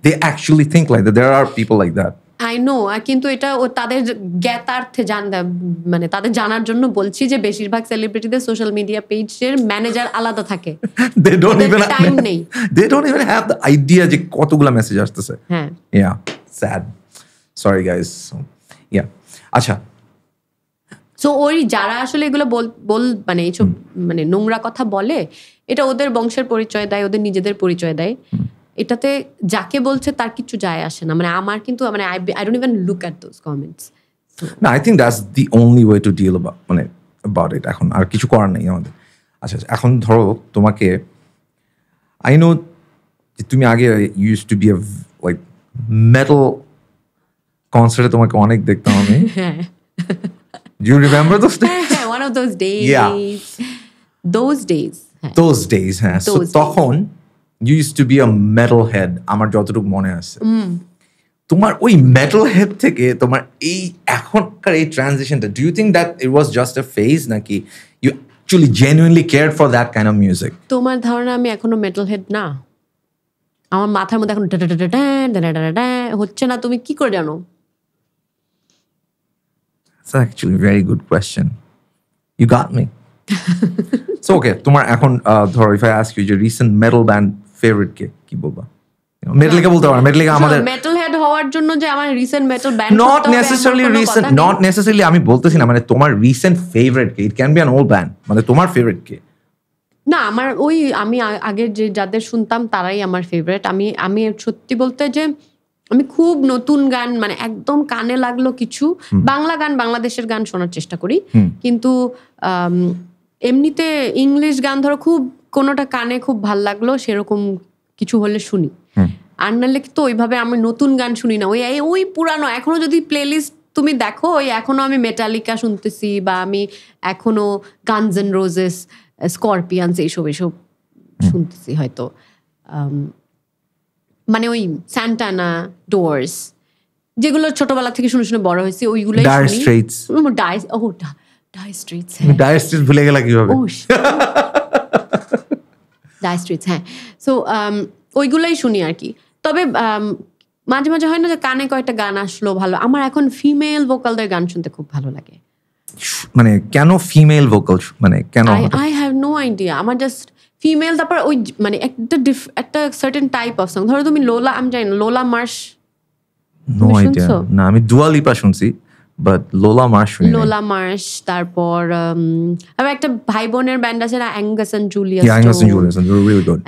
They actually think like that there are people like that I know কিন্তু এটা ও তাদের জ্ঞাতার্থে জান মানে তাদের জানার জন্য বলছি যে বেশিরভাগ সেলিব্রিটিদের সোশ্যাল মিডিয়া পেজের ম্যানেজার আলাদা থাকে। দে ডোন্ট ইভেন time নেই। They don't even have the idea যে কতগুলা মেসেজ আসতেছে। হ্যাঁ। Yeah sad. Sorry guys yeah. আচ্ছা সো ওই যারা আসলে এগুলো বল বল মানে এইসব মানে নোংরা কথা বলে এটা ওদের বংশের পরিচয় দেয় ওদের নিজেদের পরিচয় দেয়। এটাতে যাকে বলছে তার কিছু যায় আসে না। মানে আমার কিন্তু মানে I I don't even look at those comments না I think that's the only way to deal মানে অ্যাবাউট ইট এখন। আর কিছু করার নেই আমাদের। আচ্ছা আচ্ছা, এখন ধরো তোমাকে আই নো যে তুমি আগে use to be like metal কনসার্টে তোমাকে অনেক দেখতাম আমি। হ্যাঁ। Do you remember those হ্যাঁ, days? হ্যাঁ one of those days. Yeah. Those days. হ্যাঁ। those days হ্যাঁ so তখন you used to be a metalhead আমার যতটুকু মনে আছে তোমার ওই মেটাল হেড থেকে তোমার এই এখনকার এই ট্রানজিশনটা do you think that it was just a phase নাকি you actually genuinely care for that kind of music তোমার ধারণা আমি এখনও মেটাল হেড না আমার মাথার মধ্যে এখন হচ্ছে না তুমি কি করে জানো That's actually a very good question. You got me. so okay, তোমার এখন uh, ধরো if I ask you যে recent metal band favorite কে কি বলবা? মেটালিকা বলতে পারো মেটালিকা আমাদের মেটাল হেড হওয়ার জন্য যে আমার recent metal band not necessarily recent not necessarily আমি বলতেছি না মানে তোমার recent favorite K it can be an old band মানে তোমার favorite কে না আমার ওই আমি আ- আগের যে যাদের শুনতাম তারাই আমার ফেভারিট আমি আমি সত্যি বলতে যে আমি খুব নতুন গান মানে একদম কানে লাগল কিছু। বাংলা গান বাংলাদেশের গান শোনার চেষ্টা করি। কিন্তু এমনিতে ইংলিশ গান ধরো খুব কোনোটা কানে খুব ভালো লাগল সেরকম কিছু হলে শুনি। আর নাহলে তো ওইভাবে আমি নতুন গান শুনি না। ওই ওই পুরানো এখনও যদি প্লেলিস্ট তুমি দেখো ওই এখনও আমি মেটালিকা শুনতেছি বা আমি এখনও গানস রোজেস স্করপিয়ানস এইসব এইসব শুনতেছি হয়তো। মানে ওই স্যান্টানা ডোর্স যেগুলো ছোটবেলা থেকে শুনে শুনে বড় হয়েছে ওইগুলোই শুনি. ডাই ও ডাই স্ট্রিটস তুমি ডায়ার স্ট্রিট ভুলে গেলা কীভাবে? ডাই স্ট্রিটস হ্যাঁ। সো ওইগুলোই শুনি আর কি। তবে um, মাঝে মাঝে হয় না যে কানে কয়েকটা গান আসলো ভালো। আমার এখন ফিমেল ভোকালদের গান শুনতে খুব ভালো লাগে। মানে কেন ফিমেল ভোকাল মানে কেন I I have no idea আমার জাস্ট ফিমেল তারপর ওই মানে একটা একটা সার্টেন টাইপ অফ সং ধরো তুমি লোলা আমি জানি না লোলা মার্শ নো আইডিয়া? না আমি দুয়া লিপা শুনছি বাট লোলা মার শুনি নাই। লোলা মার্শ তারপর আবার একটা ভাই বোনের ব্যান্ড আছে না Angus and Julius they're really good.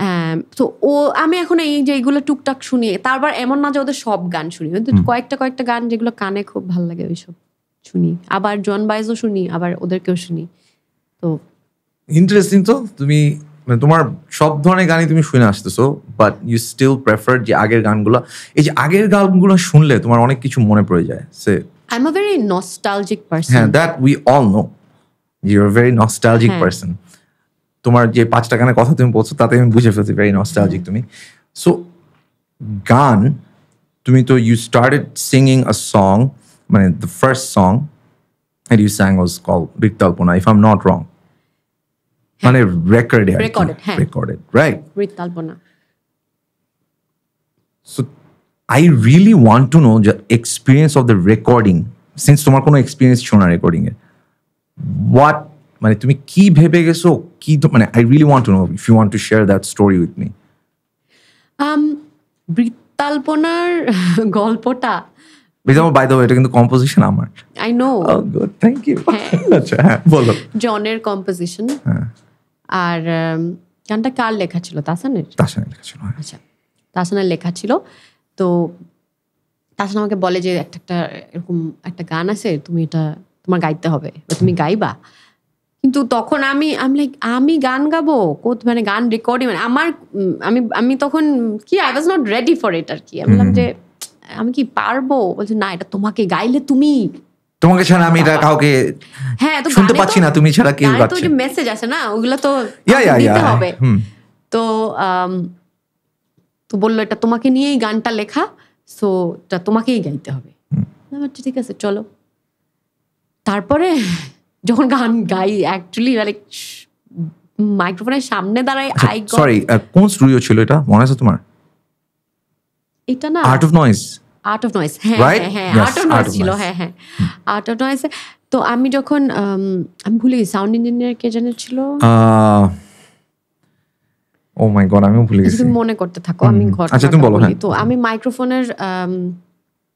তো ও আমি এখন এই যে এইগুলো টুকটাক শুনি তারপর এমন না যে ওদের সব গান শুনি কয়েকটা কয়েকটা গান যেগুলো কানে খুব ভালো লাগে ওইসব শুনি আবার জন বাইজও শুনি আবার ওদেরকেও শুনি তো ইন্টারেস্টিং তো তুমি মানে তোমার সব ধরনের গানই তুমি শুনে আসতেছো বাট ইউ স্টিল প্রেফার যে আগের গানগুলো। এই যে আগের গানগুলো শুনলে তোমার অনেক কিছু মনে পড়ে যায় সে I am a very nostalgic person হ্যাঁ that we all know you are very nostalgic. Person তোমার যে পাঁচটা গানের কথা তুমি বলছো তাতে আমি বুঝে ফেলছি ভেরি নস্টালজিক তুমি। সো গান তুমি তো you started singing a song মানে the first song that you sang was called Biktalpona, if I'm not wrong. মানে রেকর্ডে হ্যাঁ। Recorded right so I really want to know যে experience of the recording since তোমার কোনো experience ছিল না recording A what মানে তুমি কি ভেবে গেছো? কি মানে I really want to know if you want to share that story with me বৃত্তাল্পনার গল্পটা বিজাম বাই দ্য এটা কিন্তু কম্পোজিশন আমার। I know good thank you আচ্ছা হ্যাঁ বলো। জনের কম্পোজিশন হ্যাঁ। আর গানটা কার লেখা ছিল? তাসানের? তার লেখা ছিল হ্যাঁ। আচ্ছা তাসানের লেখা ছিল। তো তাসান আমাকে বলে যে একটা একটা এরকম একটা গান আছে তুমি এটা তোমার গাইতে হবে বা তুমি গাইবা। কিন্তু তখন আমি আমি লাইক আমি গান গাবো? কোথ মানে গান রেকর্ডিং মানে আমার আমি আমি তখন কি I was not ready for it আর কি। আমি বললাম যে আমি কি পারব? বলছে না এটা তোমাকে গাইলে তুমি তোমাকে ছাড়া আমি এটা কাউকে হ্যাঁ তো শুনতে পাচ্ছি না তুমি ছাড়া কেউ গানে তো যে মেসেজ আছে না ওগুলো তো দিতে হবে। তো তো বলল এটা তোমাকে নিয়েই গানটা লেখা সো এটা তোমাকেই গাইতে হবে। ঠিক আছে চলো। তারপরে যখন গান গাই অ্যাকচুয়ালি লাইক মাইক্রোফোনের সামনে দাঁড়াই আই সরি কোন স্টুডিও ছিল এটা? মনে আছে তোমার? এটা না art of noise art of noise হ্যাঁ হ্যাঁ আর্ট অফ of ছিল হ্যাঁ হ্যাঁ আর্ট অফ নয়েস তো আমি যখন আম, আমি ভুলে গেছি সাউন্ড ইঞ্জিনিয়ার কে জানে ছিল ও মাই গড আমিও ভুলে আচ্ছা, গেছি। তুমি মনে করতে থাকো আমি ঘর আচ্ছা, তুমি বলো, হ্যাঁ। তো আমি মাইক্রোফোনের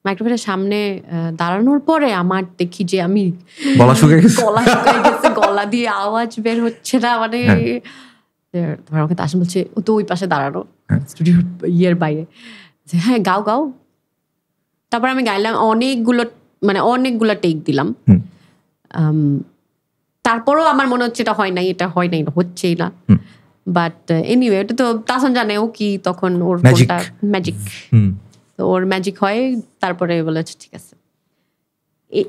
মাইক্রোফোনের সামনে দাঁড়ানোর পরে আমার দেখি যে আমি গলা শুকিয়ে গেছে। গলা শুকিয়ে গেছে গলা দিয়ে আওয়াজ বের হচ্ছে না মানে হ্যাঁ। তোমার আমাকে তাসন বলছে ও তো ওই পাশে দাঁড়ানো হ্যাঁ। স্টুডিওর ইয়ের বাইরে। হ্যাঁ গাও গাও। তারপর আমি গাইলাম অনেকগুলো মানে অনেকগুলো টেক দিলাম। তারপরও আমার মনে হচ্ছে এটা হয় নাই এটা হয় নাই হচ্ছেই না। বাট এনিওয়ে এটা তো তাসন জানে ও কি তখন ওর. ফোনটা ম্যাজিক হুম। তো ওর ম্যাজিক হয় তারপরে বলেছে ঠিক আছে।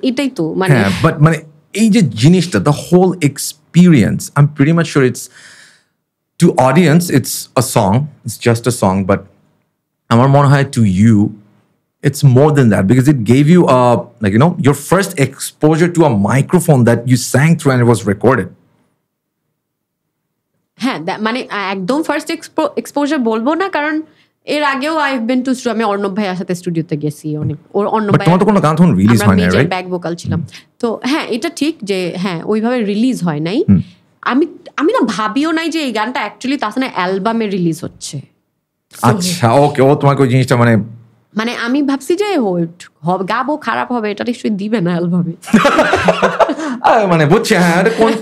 এটাই তো মানে হ্যাঁ বাট মানে এই যে জিনিসটা the whole experience I am pretty much sure it's to audience it's a song it's just a song but আমার মনে হয় to you it's more than that because it gave you a like you know your first exposure to a microphone that you sang through and it was recorded. হ্যাঁ মানে একদম first exposure বলব না কারণ এর আগেও আই বিন টু আমি অর্ণব ভাইয়ার সাথে স্টুডিওতে গেছি অনেক ওর অর্ণব but তোমার তো কোনো গান তখন রিলিজ হয় না রাইট ব্যাক ভোকাল ছিলাম। তো হ্যাঁ এটা ঠিক যে হ্যাঁ ওইভাবে রিলিজ হয় নাই। আমি আমি না ভাবিও নাই যে এই গানটা অ্যাকচুয়ালি তাছাড়া অ্যালবামে রিলিজ হচ্ছে। আচ্ছা ওকে ও তোমাকে ওই জিনিসটা মানে মানে আমি ভাবছি যে গাবো খারাপ হবে এটা নিশ্চয়ই দিবে না অ্যালবামে মানে বুঝছি হ্যাঁ কোন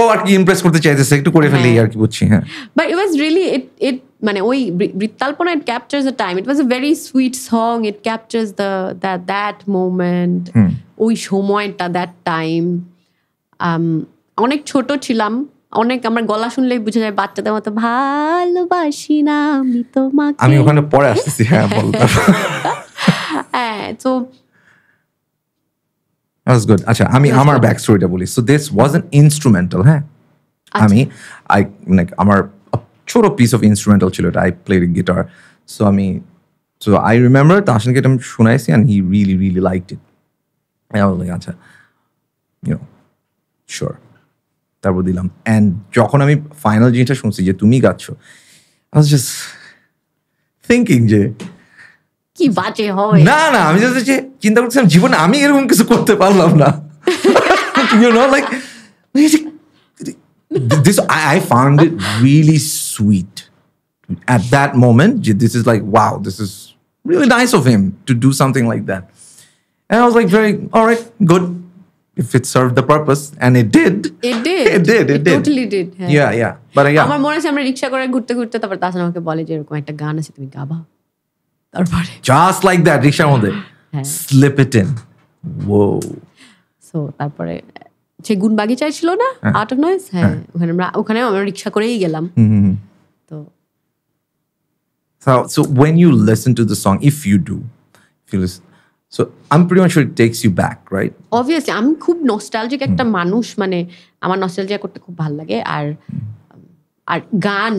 ও আর কি ইমপ্রেস করতে চাইতেছে একটু করে ফেলি আর কি বুঝছি হ্যাঁ But it was really it it মানে ওই বৃত্তাল্পনা it captures the time. It was a very sweet song. It captures the that that moment. ওই সময়টা that time. Um, অনেক ছোট ছিলাম অনেক আমার গলা শুনলেই বুঝে যায় বাচ্চাদের মতো ভালোবাসি না আমি তোমাকে। আমি ওখানে পরে আসতেছি হ্যাঁ বলতে হ্যাঁ তো was good. আচ্ছা আমি আমার ব্যাক স্টোরিটা বলি। So this was an instrumental হ্যাঁ? আমি আই লাইক আমার ছোট পিস অফ ইনস্ট্রুমেন্টাল ছিল এটা আই প্লেড গিটার সো আমি সো আই রিমেম্বার তাহসানকে এটা আমি শোনাইছি and he really really liked it like আচ্ছা ইউনো শিওর তারপর দিলাম অ্যান্ড যখন আমি ফাইনাল জিনিসটা শুনছি যে তুমি গাচ্ছ আই ওয়াজ জাস্ট থিঙ্কিং যে কি বাজে হবে না না আমি জাস্ট যে চিন্তা করছিলাম জীবনে আমি এরকম কিছু করতে পারলাম না you know like this I, I found it really sweet at that moment this is like wow this is really nice of him to do something like that and I was like very all right good if it served the purpose and it did It did. it did it, did totally did. হ্যাঁ। yeah yeah but uh, yeah আমার মনে আছে আমরা রিক্সা করে ঘুরতে ঘুরতে তারপর তাছাড়া আমাকে বলে যে এরকম একটা গান আছে তুমি গাবা তারপরে just like that রিক্সার মধ্যে slip it in whoa so তারপরে সে গুণ বাগিচায় ছিল না আর্ট অফ নয়েস হ্যাঁ ওখানে আমরা ওখানে আমরা রিক্সা করেই গেলাম তো So, so when you listen to the song, if you do, if you listen, so I'm pretty much sure it takes you back, right? Obviously আমি খুব নস্টালজিক একটা মানুষ মানে আমার নস্টালজিয়া করতে খুব ভালো লাগে। আর আর গান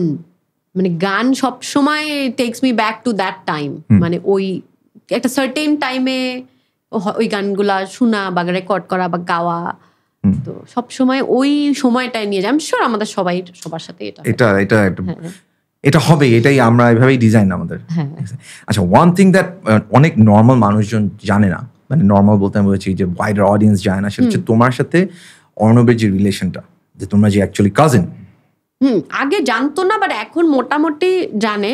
মানে গান সব সময় takes me back to that time মানে ওই একটা সার্টেন টাইমে ওই গানগুলা শোনা বা রেকর্ড করা বা গাওয়া। তো সব সময় ওই সময়টায় নিয়ে যায়। আমি শিওর আমাদের সবাই সবার সাথে এটা এটা এটা এটা হবে এটাই আমরা এভাবেই ডিজাইন আমাদের। হ্যাঁ। আচ্ছা ওয়ান থিং দ্যাট অনেক নর্মাল মানুষজন জানে না মানে নর্মাল বলতে আমি বলেছি যে ওয়াইডার অডিয়েন্স যায় না সেটা হচ্ছে তোমার সাথে অর্ণবের যে রিলেশনটা যে তোমরা যে অ্যাকচুয়ালি কাজিন হুম আগে জানতো না বাট এখন মোটামুটি জানে।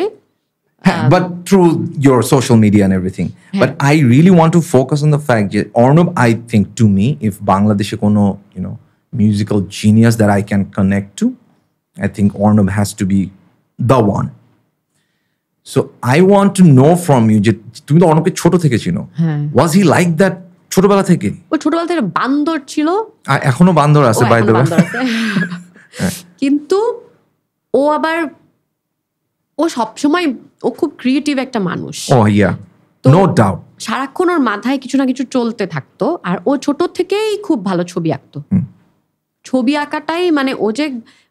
But through your social media and everything but I really want to focus on the fact যে Arnob I think to me if বাংলাদেশে কোনো you know musical genius that I can connect to I think Arnob has to be the one So I want to know from you যে তুমি তো অর্ণবকে ছোট থেকে চিনো। ওয়াজ he like that ছোটবেলা থেকে? ও ছোটবেলা থেকে বান্দর ছিল। আর এখনও বান্দর আছে বাই দ্য বান্দর কিন্তু ও আবার ও সবসময় ও খুব ক্রিয়েটিভ একটা মানুষ। ও ইয়া নো ডাউট সারাক্ষণ ওর মাথায় কিছু না কিছু চলতে থাকতো আর ও ছোট থেকেই খুব ভালো ছবি আঁকতো। ছবি আঁকাটাই মানে ও যে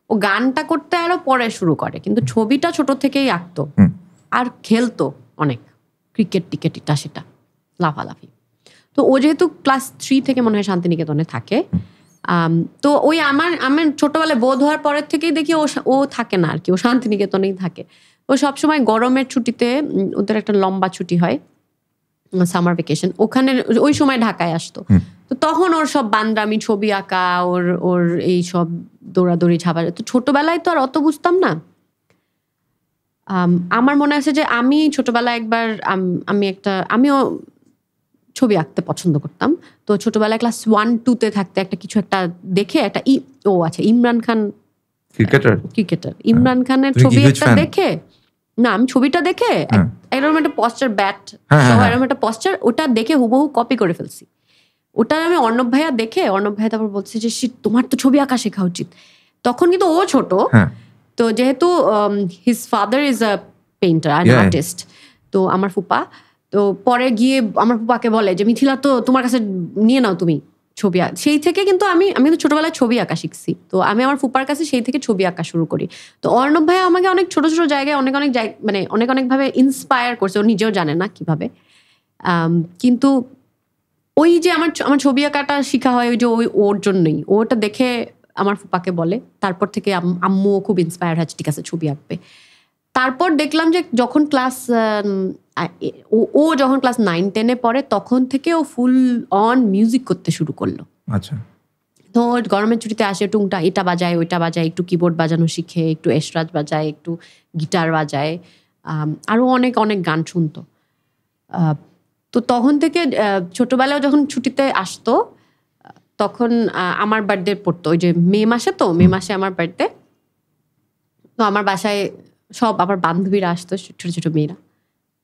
ও গানটা করতে আরও পরে শুরু করে কিন্তু ছবিটা ছোট থেকেই আঁকতো। আর খেলতো অনেক ক্রিকেট টিকেট এটা সেটা লাফালাফি। তো ও যেহেতু ক্লাস থ্রি থেকে মনে হয় শান্তিনিকেতনে থাকে তো ওই আমার আমার ছোটবেলায় বোধ হওয়ার পরের থেকেই দেখি ও ও থাকে না আর কি ও শান্তিনিকেতনেই থাকে। ও সবসময় গরমের ছুটিতে ওদের একটা লম্বা ছুটি হয় সামার ভেকেশন ওখানে ওই সময় ঢাকায় আসতো। তো তখন ওর সব বান্দ্রামি ছবি আঁকা ওর ওর এই সব দৌড়াদৌড়ি ঝাপা তো ছোটবেলায় তো আর অত বুঝতাম না। আমার মনে আছে যে আমি ছোটবেলায় একবার আমি একটা আমিও ছবি আঁকতে পছন্দ করতাম। তো ছোটবেলায় ক্লাস ওয়ান টুতে থাকতে একটা কিছু একটা দেখে একটা ই ও আচ্ছা ইমরান খান। ক্রিকেটার ক্রিকেটার ইমরান খানের ছবি একটা দেখে না আমি ছবিটা দেখে এক- হ্যাঁ। এরকম একটা পশ্চার ব্যাট হ্যাঁ, হ্যাঁ, এরকম একটা পশ্চার ওটা দেখে হুবহু কপি করে ফেলছি। ওটা আমি অর্ণব ভাইয়া দেখে অর্ণব ভাইয়া তারপর বলছে যে "Shit, তোমার তো ছবি আঁকা শেখা উচিত। তখন কিন্তু ও ছোট। হ্যাঁ। তো যেহেতু his father is a painter and artist তো আমার ফুপা তো পরে গিয়ে আমার ফুপাকে বলে যে মিথিলা তো তোমার কাছে নিয়ে নাও তুমি ছবি আঁক। সেই থেকে কিন্তু আমি আমি কিন্তু ছোটবেলায় ছবি আঁকা শিখছি। তো আমি আমার ফুপার কাছে সেই থেকে ছবি আঁকা শুরু করি। তো অর্ণব ভাই আমাকে অনেক ছোট ছোট জায়গায় অনেক অনেক জায়গা মানে অনেক অনেকভাবে ইন্সপায়ার করছে। ও নিজেও জানে না কীভাবে। কিন্তু ওই যে আমার আমার ছবি আঁকাটা শেখা হয় ওই যে ওই ওর জন্যই। ওটা দেখে আমার ফুপাকে বলে তারপর থেকে আম- আম্মুও খুব ইন্সপায়ার হয়েছে ঠিক আছে ছবি আঁকবে। তারপর দেখলাম যে যখন ক্লাস ও যখন ক্লাস নাইন টেনে পড়ে তখন থেকে ও ফুল অন মিউজিক করতে শুরু করল। আচ্ছা। তো গরমের ছুটিতে আসে টুংটা এটা বাজায় ওইটা বাজায় একটু কিবোর্ড বাজানো শিখে একটু এসরাজ বাজায় একটু গিটার বাজায় আরও অনেক অনেক গান শুনতো। তো তখন থেকে আহ, ছোটবেলায় যখন ছুটিতে আসতো তখন আমার বার্থডে পড়তো। ওই যে মে মাসে তো মে মাসে আমার বার্থডে তো আমার বাসায় সব আমার বান্ধবীরা আসতো ছোট ছোট মেয়েরা।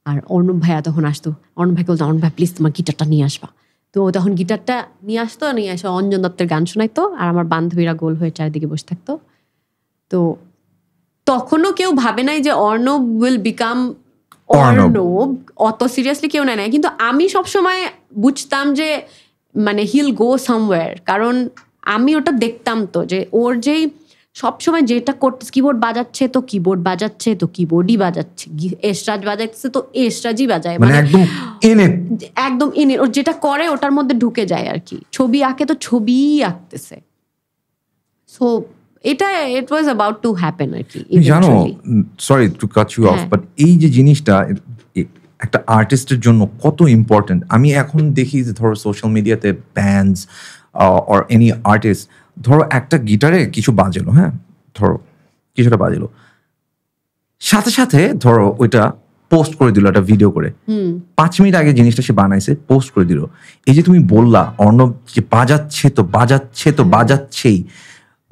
আর অর্ণব ভাইয়া তখন আসতো। অর্ণব ভাইকে বলতো অর্ণব ভাই প্লিজ তোমার গিটারটা নিয়ে আসবা। তো ও তখন গিটারটা নিয়ে আসতো নিয়ে এসে অঞ্জন দত্তের গান শোনাইতো। আর আমার বান্ধবীরা গোল হয়ে চারিদিকে বসে থাকতো। তো তখনও কেউ ভাবে নাই যে অর্ণব উইল বিকাম অর্ণব। অত সিরিয়াসলি কেউ নেয় না কিন্তু আমি সবসময় বুঝতাম যে মানে হিল গো সামওয়্যার কারণ আমি ওটা দেখতাম তো যে ওর যেই সবসময় যেটা করতে কিবোর্ড বাজাচ্ছে তো কিবোর্ড বাজাচ্ছে তো কিবোর্ডই বাজাচ্ছে। এসরাজ বাজাচ্ছে তো এসরাজই বাজায়। মানে মানে একদম ইন ইট একদম ইন ওর যেটা করে ওটার মধ্যে ঢুকে যায় আর কি। ছবি আঁকে তো ছবিই আঁকতেছে। সো এটা it was about to happen আর কি জানো sorry to cut you off. But এই যে জিনিসটা একটা আর্টিস্টের জন্য কত ইম্পর্টেন্ট আমি এখন দেখি যে ধরো সোশ্যাল মিডিয়াতে ব্যান্ডস অর এনি আর্টিস্ট ধরো একটা গিটারে কিছু বাজলো হ্যাঁ? ধরো কিছুটা বাজলো। সাথে সাথে ধরো ওইটা পোস্ট করে দিল একটা ভিডিও করে। হুম। পাঁচ মিনিট আগে জিনিসটা সে বানাইছে পোস্ট করে দিল। এই যে তুমি বললা অর্ণব যে বাজাচ্ছে তো বাজাচ্ছে তো বাজাচ্ছেই।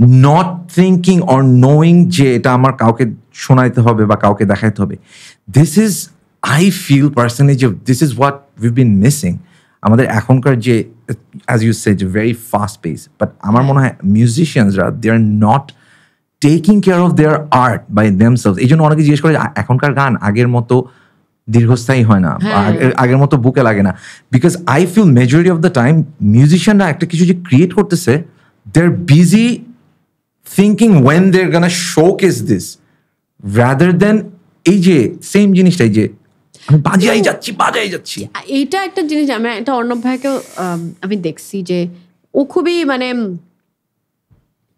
নট থিঙ্কিং অর নোয়িং যে এটা আমার কাউকে শোনাইতে হবে বা কাউকে দেখাইতে হবে। This is I feel personally যে this is what we been missing আমাদের এখনকার যে as you say very fast pace but আমার মনে হয় মিউজিশিয়ানসরা they are not taking care of their art by themselves এই জন্য অনেকে জিজ্ঞেস করে এখনকার গান আগের মতো দীর্ঘস্থায়ী হয় না হ্যাঁ। আগের- আগের মতো বুকে লাগে না। Because I feel majority of the time মিউজিশিয়ানরা একটা কিছু যে ক্রিয়েট করতেছে they are busy thinking when their Gaana showcase this rather than এই যে সেম জিনিসটাই যে, আমি যাচ্ছি বাজাই যাচ্ছি। এইটা একটা জিনিস আমি এটা অর্ণব ভাইকেও আমি দেখছি যে ও খুবই মানে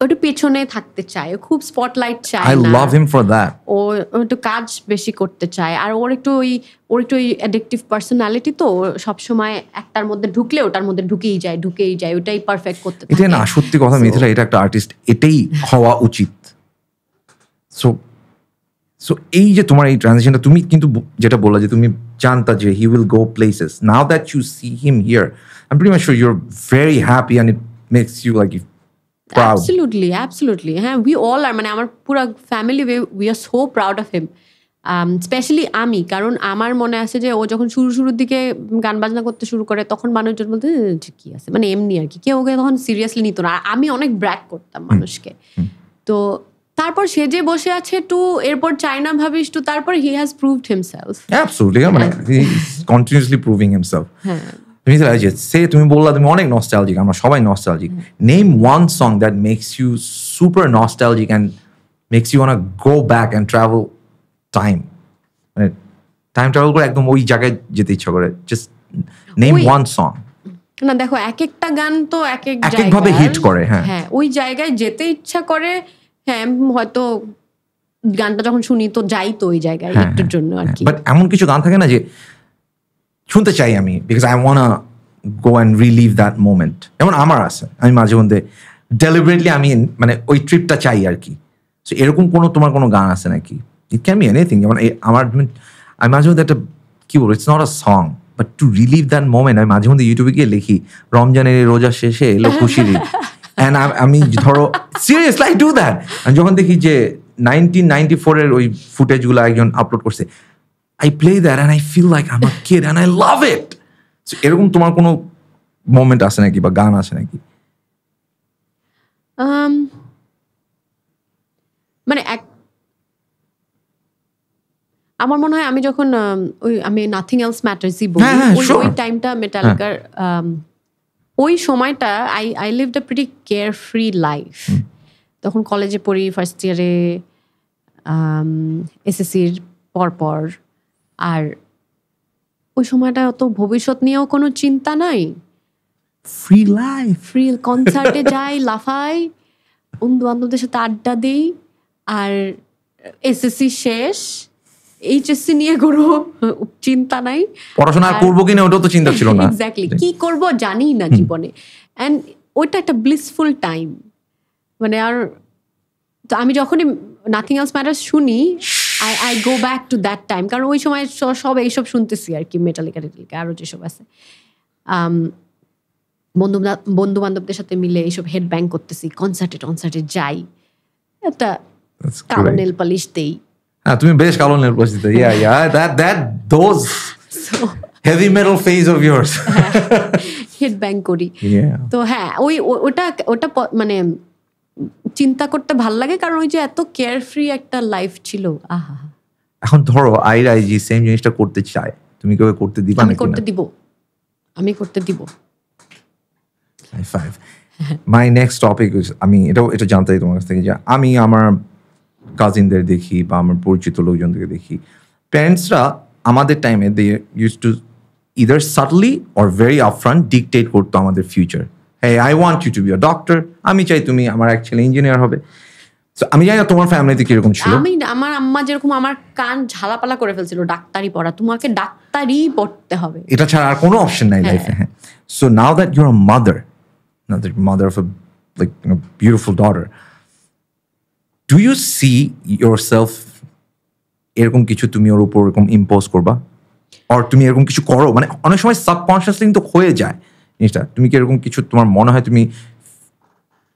একটু পেছনে থাকতে চায় ও খুব স্পটলাইট চায় I love him for that ও একটু কাজ বেশি করতে চায় আর ওর একটু ওই ওর একটু ওই অ্যাডিকটিভ পার্সোনালিটি তো সবসময় একটার মধ্যে ঢুকলে ওটার মধ্যে ঢুকেই যায় ঢুকেই যায় ওটাই পারফেক্ট করতে এটা না সত্যি কথা মিথিলা এটা একটা আর্টিস্ট এটাই হওয়া উচিত। সো সো এই যে তোমার এই ট্রানজিশনটা তুমি কিন্তু যেটা বললা যে তুমি জানতা যে he will go places now that you see him here I pretty much sure you are very happy and it makes you like absolutely absolutely হ্যাঁ উই অল আর মানে আমার পুরো family we are so proud of him specially আমি কারণ আমার মনে আছে যে ও যখন শুরু শুরুর দিকে গান বাজনা করতে শুরু করে তখন মানুষজন বলতে কি আছে? মানে এমনি আর কি। কেউ ওকে তখন সিরিয়াসলি নিত না। আর আমি অনেক ব্র্যাক করতাম মানুষকে। তো তারপর সে যে বসে আছে টু এরপর চাইনা ভাবিস টু তারপর he has proved himself absolutely মানে কন্টিনিউসলি প্রুভিং হিমসেলফ হ্যাঁ। যে সে তুমি বললা তুমি অনেক নস্টালজিক আমরা সবাই nostalgic name one song that makes you super nostalgic and makes you want go back and travel time মানে টাইম ট্রাভেল করে একদম ওই জায়গায় যেতে ইচ্ছা করে। জাস্ট নেম ওয়ান সং না দেখো এক একটা গান তো এক এক এক জায়গার। hit করে, হ্যাঁ। হ্যাঁ ওই জায়গায় যেতে ইচ্ছা করে হ্যাঁ হয়তো গানটা যখন শুনি তো যাই তো ওই জায়গায় হ্যাঁ, একটুর জন্য আর কি। বাট এমন কিছু গান থাকে না যে শুনতে চাই আমি because I want go and relive that moment যেমন আমার আছে আমি মাঝে মধ্যে ডেলিভারেটলি আমি মানে ওই ট্রিপটা চাই আর কি। সো এরকম কোনো তোমার কোনো গান আছে নাকি? ইট ক্যান বি এনিথিং যেমন আমার আমি মাঝে মধ্যে একটা কি বলব it's not a song but to relive that moment আমি মাঝে মধ্যে ইউটিউবে গিয়ে লিখি রমজানের রোজা শেষে এলো খুশির ঈদ। অ্যান্ড আমি ধরো সিরিয়াসলি আই ডু দ্যাট যখন দেখি যে নাইনটিন নাইনটি ফোরের ওই ফুটেজগুলো একজন আপলোড করছে I play that and I feel like I'm a kid and I love it এরকম তোমার কোনো মোমেন্ট আছে নাকি বা গান আছে নাকি? Um, মানে এক আমার মনে হয় আমি যখন um, ওই আমি নাথিং এলস ম্যাটার্সই বলি হ্যাঁ, হ্যাঁ, ওই টাইমটা মেটালিকার ওই সময়টা I I live the pretty carefree life তখন কলেজে পড়ি ফার্স্ট ইয়ারে এসএসসির পরপর। আর ওই সময়টা অত ভবিষ্যৎ নিয়েও কোনো চিন্তা নাই। ফ্রি লাইফ ফ্রি কনসার্টে যাই লাফাই বন্ধু বান্ধবদের সাথে আড্ডা দিই আর এসএসসি শেষ এইচএসসি নিয়ে কোনো চিন্তা নাই। পড়াশোনা করব কিনা ওটাও তো চিন্তা ছিল না। এক্স্যাক্টলি কি করব জানি না জীবনে। অ্যান্ড ওইটা একটা ব্লিসফুল টাইম মানে আর তো আমি যখনই নাথিং এলস ম্যাটার্স শুনি I I go back to that time কারণ ওই সময় সব এইসব শুনতেছি আর কি মেটালিকা টেটালিকা আরও যেসব আছে। বন্ধু বন্ধু বান্ধবদের সাথে মিলে এইসব হেড ব্যাং করতেছি কনসার্টে টনসার্টে যাই। একটা কালো নেল পালিশ দেই। হ্যাঁ তুমি বেশ কালো নেল পলিশ দিতে। Yeah yeah that that those heavy metal phase of years head bang করি। তো হ্যাঁ ওই ওটা ওটা মানে চিন্তা করতে ভালো লাগে কারণ ওই যে এত কেয়ারফ্রি একটা লাইফ ছিল। আহা। এখন ধরো আইরা যে সেম জিনিসটা করতে চায় তুমি কেউ করতে দিবা আমি নাকি করতে দিব। আমি করতে দিব। High five my next topic আমি এটাও এটা জানতে চাই তোমার কাছ থেকে যে আমি আমার কাজিনদের দেখি বা আমার পরিচিত লোকজনদেরকে দেখি। প্যারেন্টসরা আমাদের টাইমে they use to either subtly or very upfront dictate করতো আমাদের ফিউচার হ্যাঁ I want you to be a doctor আমি চাই তুমি আমার এক ছেলে ইঞ্জিনিয়ার হবে। আমি জানি না তোমার ফ্যামিলিতে কীরকম ছিল। আমি আমার আম্মা যেরকম আমার কান ঝালাপালা করে ফেলছিল ডাক্তারি পড়া তোমাকে ডাক্তারি পড়তে হবে। এটা ছাড়া আর কোনো অপশন নাই লাইফে হ্যাঁ। So now that you're a mother now that mother of like beautiful daughter do you see yourself এরকম কিছু তুমি ওর উপর এরকম ইম্পোজ করবা? আর তুমি এরকম কিছু করো? মানে অনেক সময় সাবকনসিয়াসলি কিন্তু হয়ে যায়। জিনিসটা। তুমি কি এরকম কিছু তোমার মনে হয় তুমি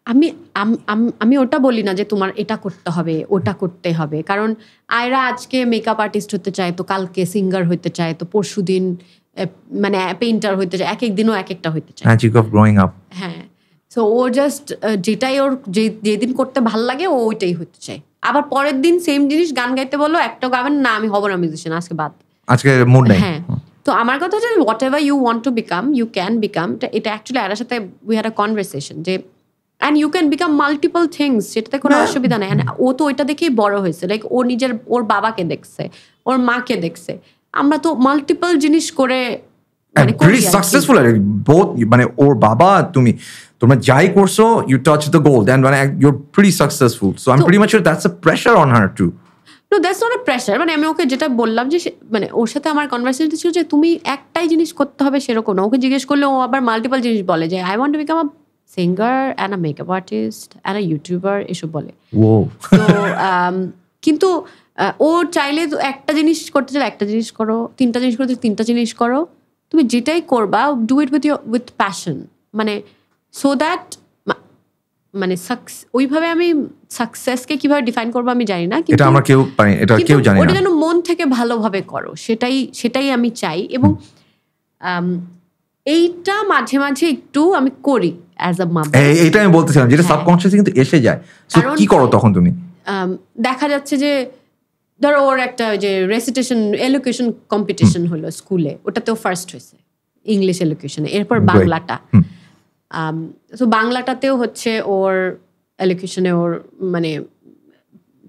আমি আম- ওটা বলি না যে তোমার এটা করতে হবে ওটা করতে হবে। কারণ আয়রা আজকে মেকআপ আর্টিস্ট হতে চায় তো কালকে সিঙ্গার হতে চায় তো পরশু দিন মানে পেইন্টার হতে চায় এক এক দিনও এক একটা হতে চায়। ম্যাজিক অফ গ্রোয়িং আপ হ্যাঁ। সো ও জাস্ট যেটাই ওর যে যেদিন করতে ভালো লাগে ও ওইটাই হতে চায়। আবার পরের দিন সেম জিনিস গান গাইতে বলো একটা গাবেন না আমি হব না মিউজিশিয়ান আজকে বাদ। আজকে মুড নেই। হ্যাঁ। তো আমার কথা হচ্ছে whatever you want to become you can become এটা অ্যাকচুয়ালি আরের সাথে উই হ্যাড আ কনভারসেশন যে and you can become multiple things সেটাতে কোনো হ্যাঁ। অসুবিধা নেই। ও তো ওইটা দেখেই বড় হয়েছে। লাইক ও নিজের ওর বাবাকে দেখছে ওর মাকে দেখছে। আমরা তো মাল্টিপল জিনিস করে মানে it. both মানে ওর বাবা তুমি। তোমরা যাই করছ you touch the gold and মানে pretty successful. So I'm তো- pretty much sure that's a pressure on her too. No that's not a pressure মানে আমি ওকে যেটা বললাম যে সে- মানে ওর সাথে আমার কনভারসেশন ছিল যে তুমি একটাই জিনিস করতে হবে সেরকম না। ওকে জিজ্ঞেস করলে ও আবার মাল্টিপল জিনিস বলে যে I want to become a singer and a makeup artist and a YouTuber এসব বলে। তো um, কিন্তু ও চাইলে একটা জিনিস করতে চাইলে একটা জিনিস করো তিনটা জিনিস করতে তিনটা জিনিস করো। তুমি যেটাই করবা do it with with passion মানে সো দ্যাট মানে সাকস ওইভাবে আমি সাকসেসকে কীভাবে ডিফাইন করব আমি জানি না এটা আমরা কেউ পারি এটা কিন্তু কেউ জানি ওটা না যেন মন থেকে ভালোভাবে করো সেটাই সেটাই আমি চাই এবং এইটা মাঝে মাঝে একটু আমি করি অ্যাজ আ এই- এইটা আমি বলতেছিলাম যেটা হ্যাঁ। কিন্তু এসে যায়। সো কি করো তখন তুমি? দেখা যাচ্ছে যে ধরো ওর একটা যে রেসিটেশন এলোকেশন কম্পিটিশন হলো স্কুলে ওটাতেও ফার্স্ট হয়েছে ইংলিশ এলোকেশনে এরপর বাংলাটা। তো বাংলাটাতেও হচ্ছে ওর এলোকেশনে ওর মানে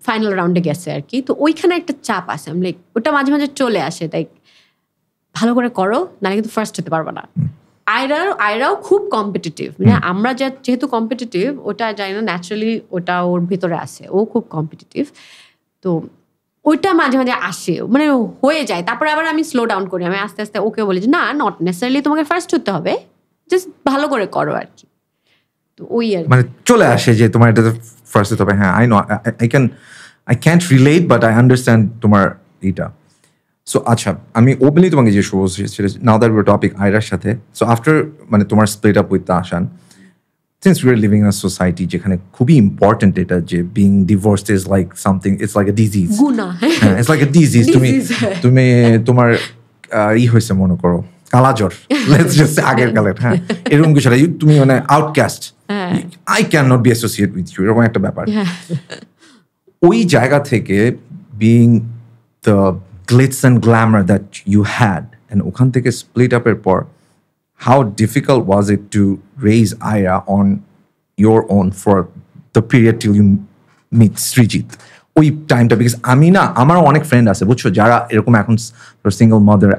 ফাইনাল রাউন্ডে গেছে আর কি। তো ওইখানে একটা চাপ আছে। আমি লাইক ওটা মাঝে মাঝে চলে আসে। তাই ভালো করে করো নাহলে কিন্তু ফার্স্ট হতে পারবে না। আয়রাও আয়রাও খুব কম্পিটিটিভ মানে আমরা যে- যেহেতু কম্পিটিটিভ ওটা জানি না ন্যাচারালি ওটা ওর ভিতরে আছে। ও খুব কম্পিটিটিভ তো ওইটা মাঝে মাঝে আসে। মানে হয়ে যায়। তারপরে আবার আমি স্লো ডাউন করি। আমি আস্তে আস্তে ওকে বলি যে না নট নেসারালি তোমাকে ফার্স্ট হতে হবে। জাস্ট ভালো করে করো আর কি তো ওই আর মানে চলে আসে যে তোমার এটা ফার্স্ট তবে হ্যাঁ I know I can I can't relate but I understand তোমার এইটা। সো আচ্ছা আমি ওপেনলি তোমাকে যে শো সেটা নাও দ্যাট টপিক আয়রার সাথে সো আফটার মানে তোমার split up with Asan since we are living a society যেখানে খুবই ইম্পর্টেন্ট এটা যে being divorce is like something it's like a disease it's like a disease তুমি হ্যাঁ। তুমি তোমার ই হয়েছে মনে করো। লেটস জাস্ট আগের কালের হ্যাঁ। এরকম কিছু তুমি মানে outcast I can not be associate with you এরকম একটা ব্যাপার। ওই জায়গা থেকে being the glitz and glamour that you had and ওখান থেকে স্প্লিট আপের পর how difficult was it to raise Aira on your own for the period till you meet Srijit ওই টাইমটা বিকজ আমি না আমারও অনেক ফ্রেন্ড আছে বুঝছ? যারা এরকম এখন সিঙ্গল মাদার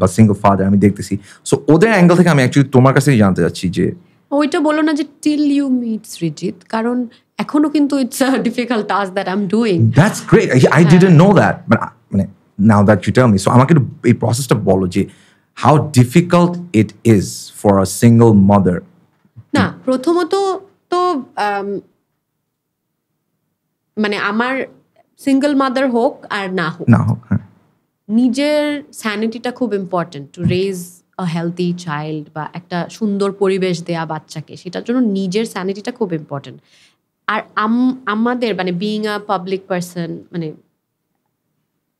বা সিঙ্গল ফাদার আমি দেখতেছি। সো ওদের অ্যাঙ্গেল থেকে আমি অ্যাকচুয়ালি তোমার কাছেই জানতে চাচ্ছি যে ওইটা বলো না যে টিল ইউ মিট সৃজিত কারণ এখনও কিন্তু it's a difficult task that I am doing that's great I didn't know that মানে now that you tell me so আমাকে এই প্রসেসটা বলো যে how difficult it is for a single mother না প্রথমত তো মানে আমার সিঙ্গেল মাদার হোক আর না হোক। না হোক হ্যাঁ। নিজের স্যানিটিটা খুব important to raise a healthy child বা একটা সুন্দর পরিবেশ দেয়া বাচ্চাকে। সেটার জন্য নিজের স্যানিটিটা খুব ইম্পর্টেন্ট আর আম- আমাদের মানে বিইং আ পাবলিক পার্সন মানে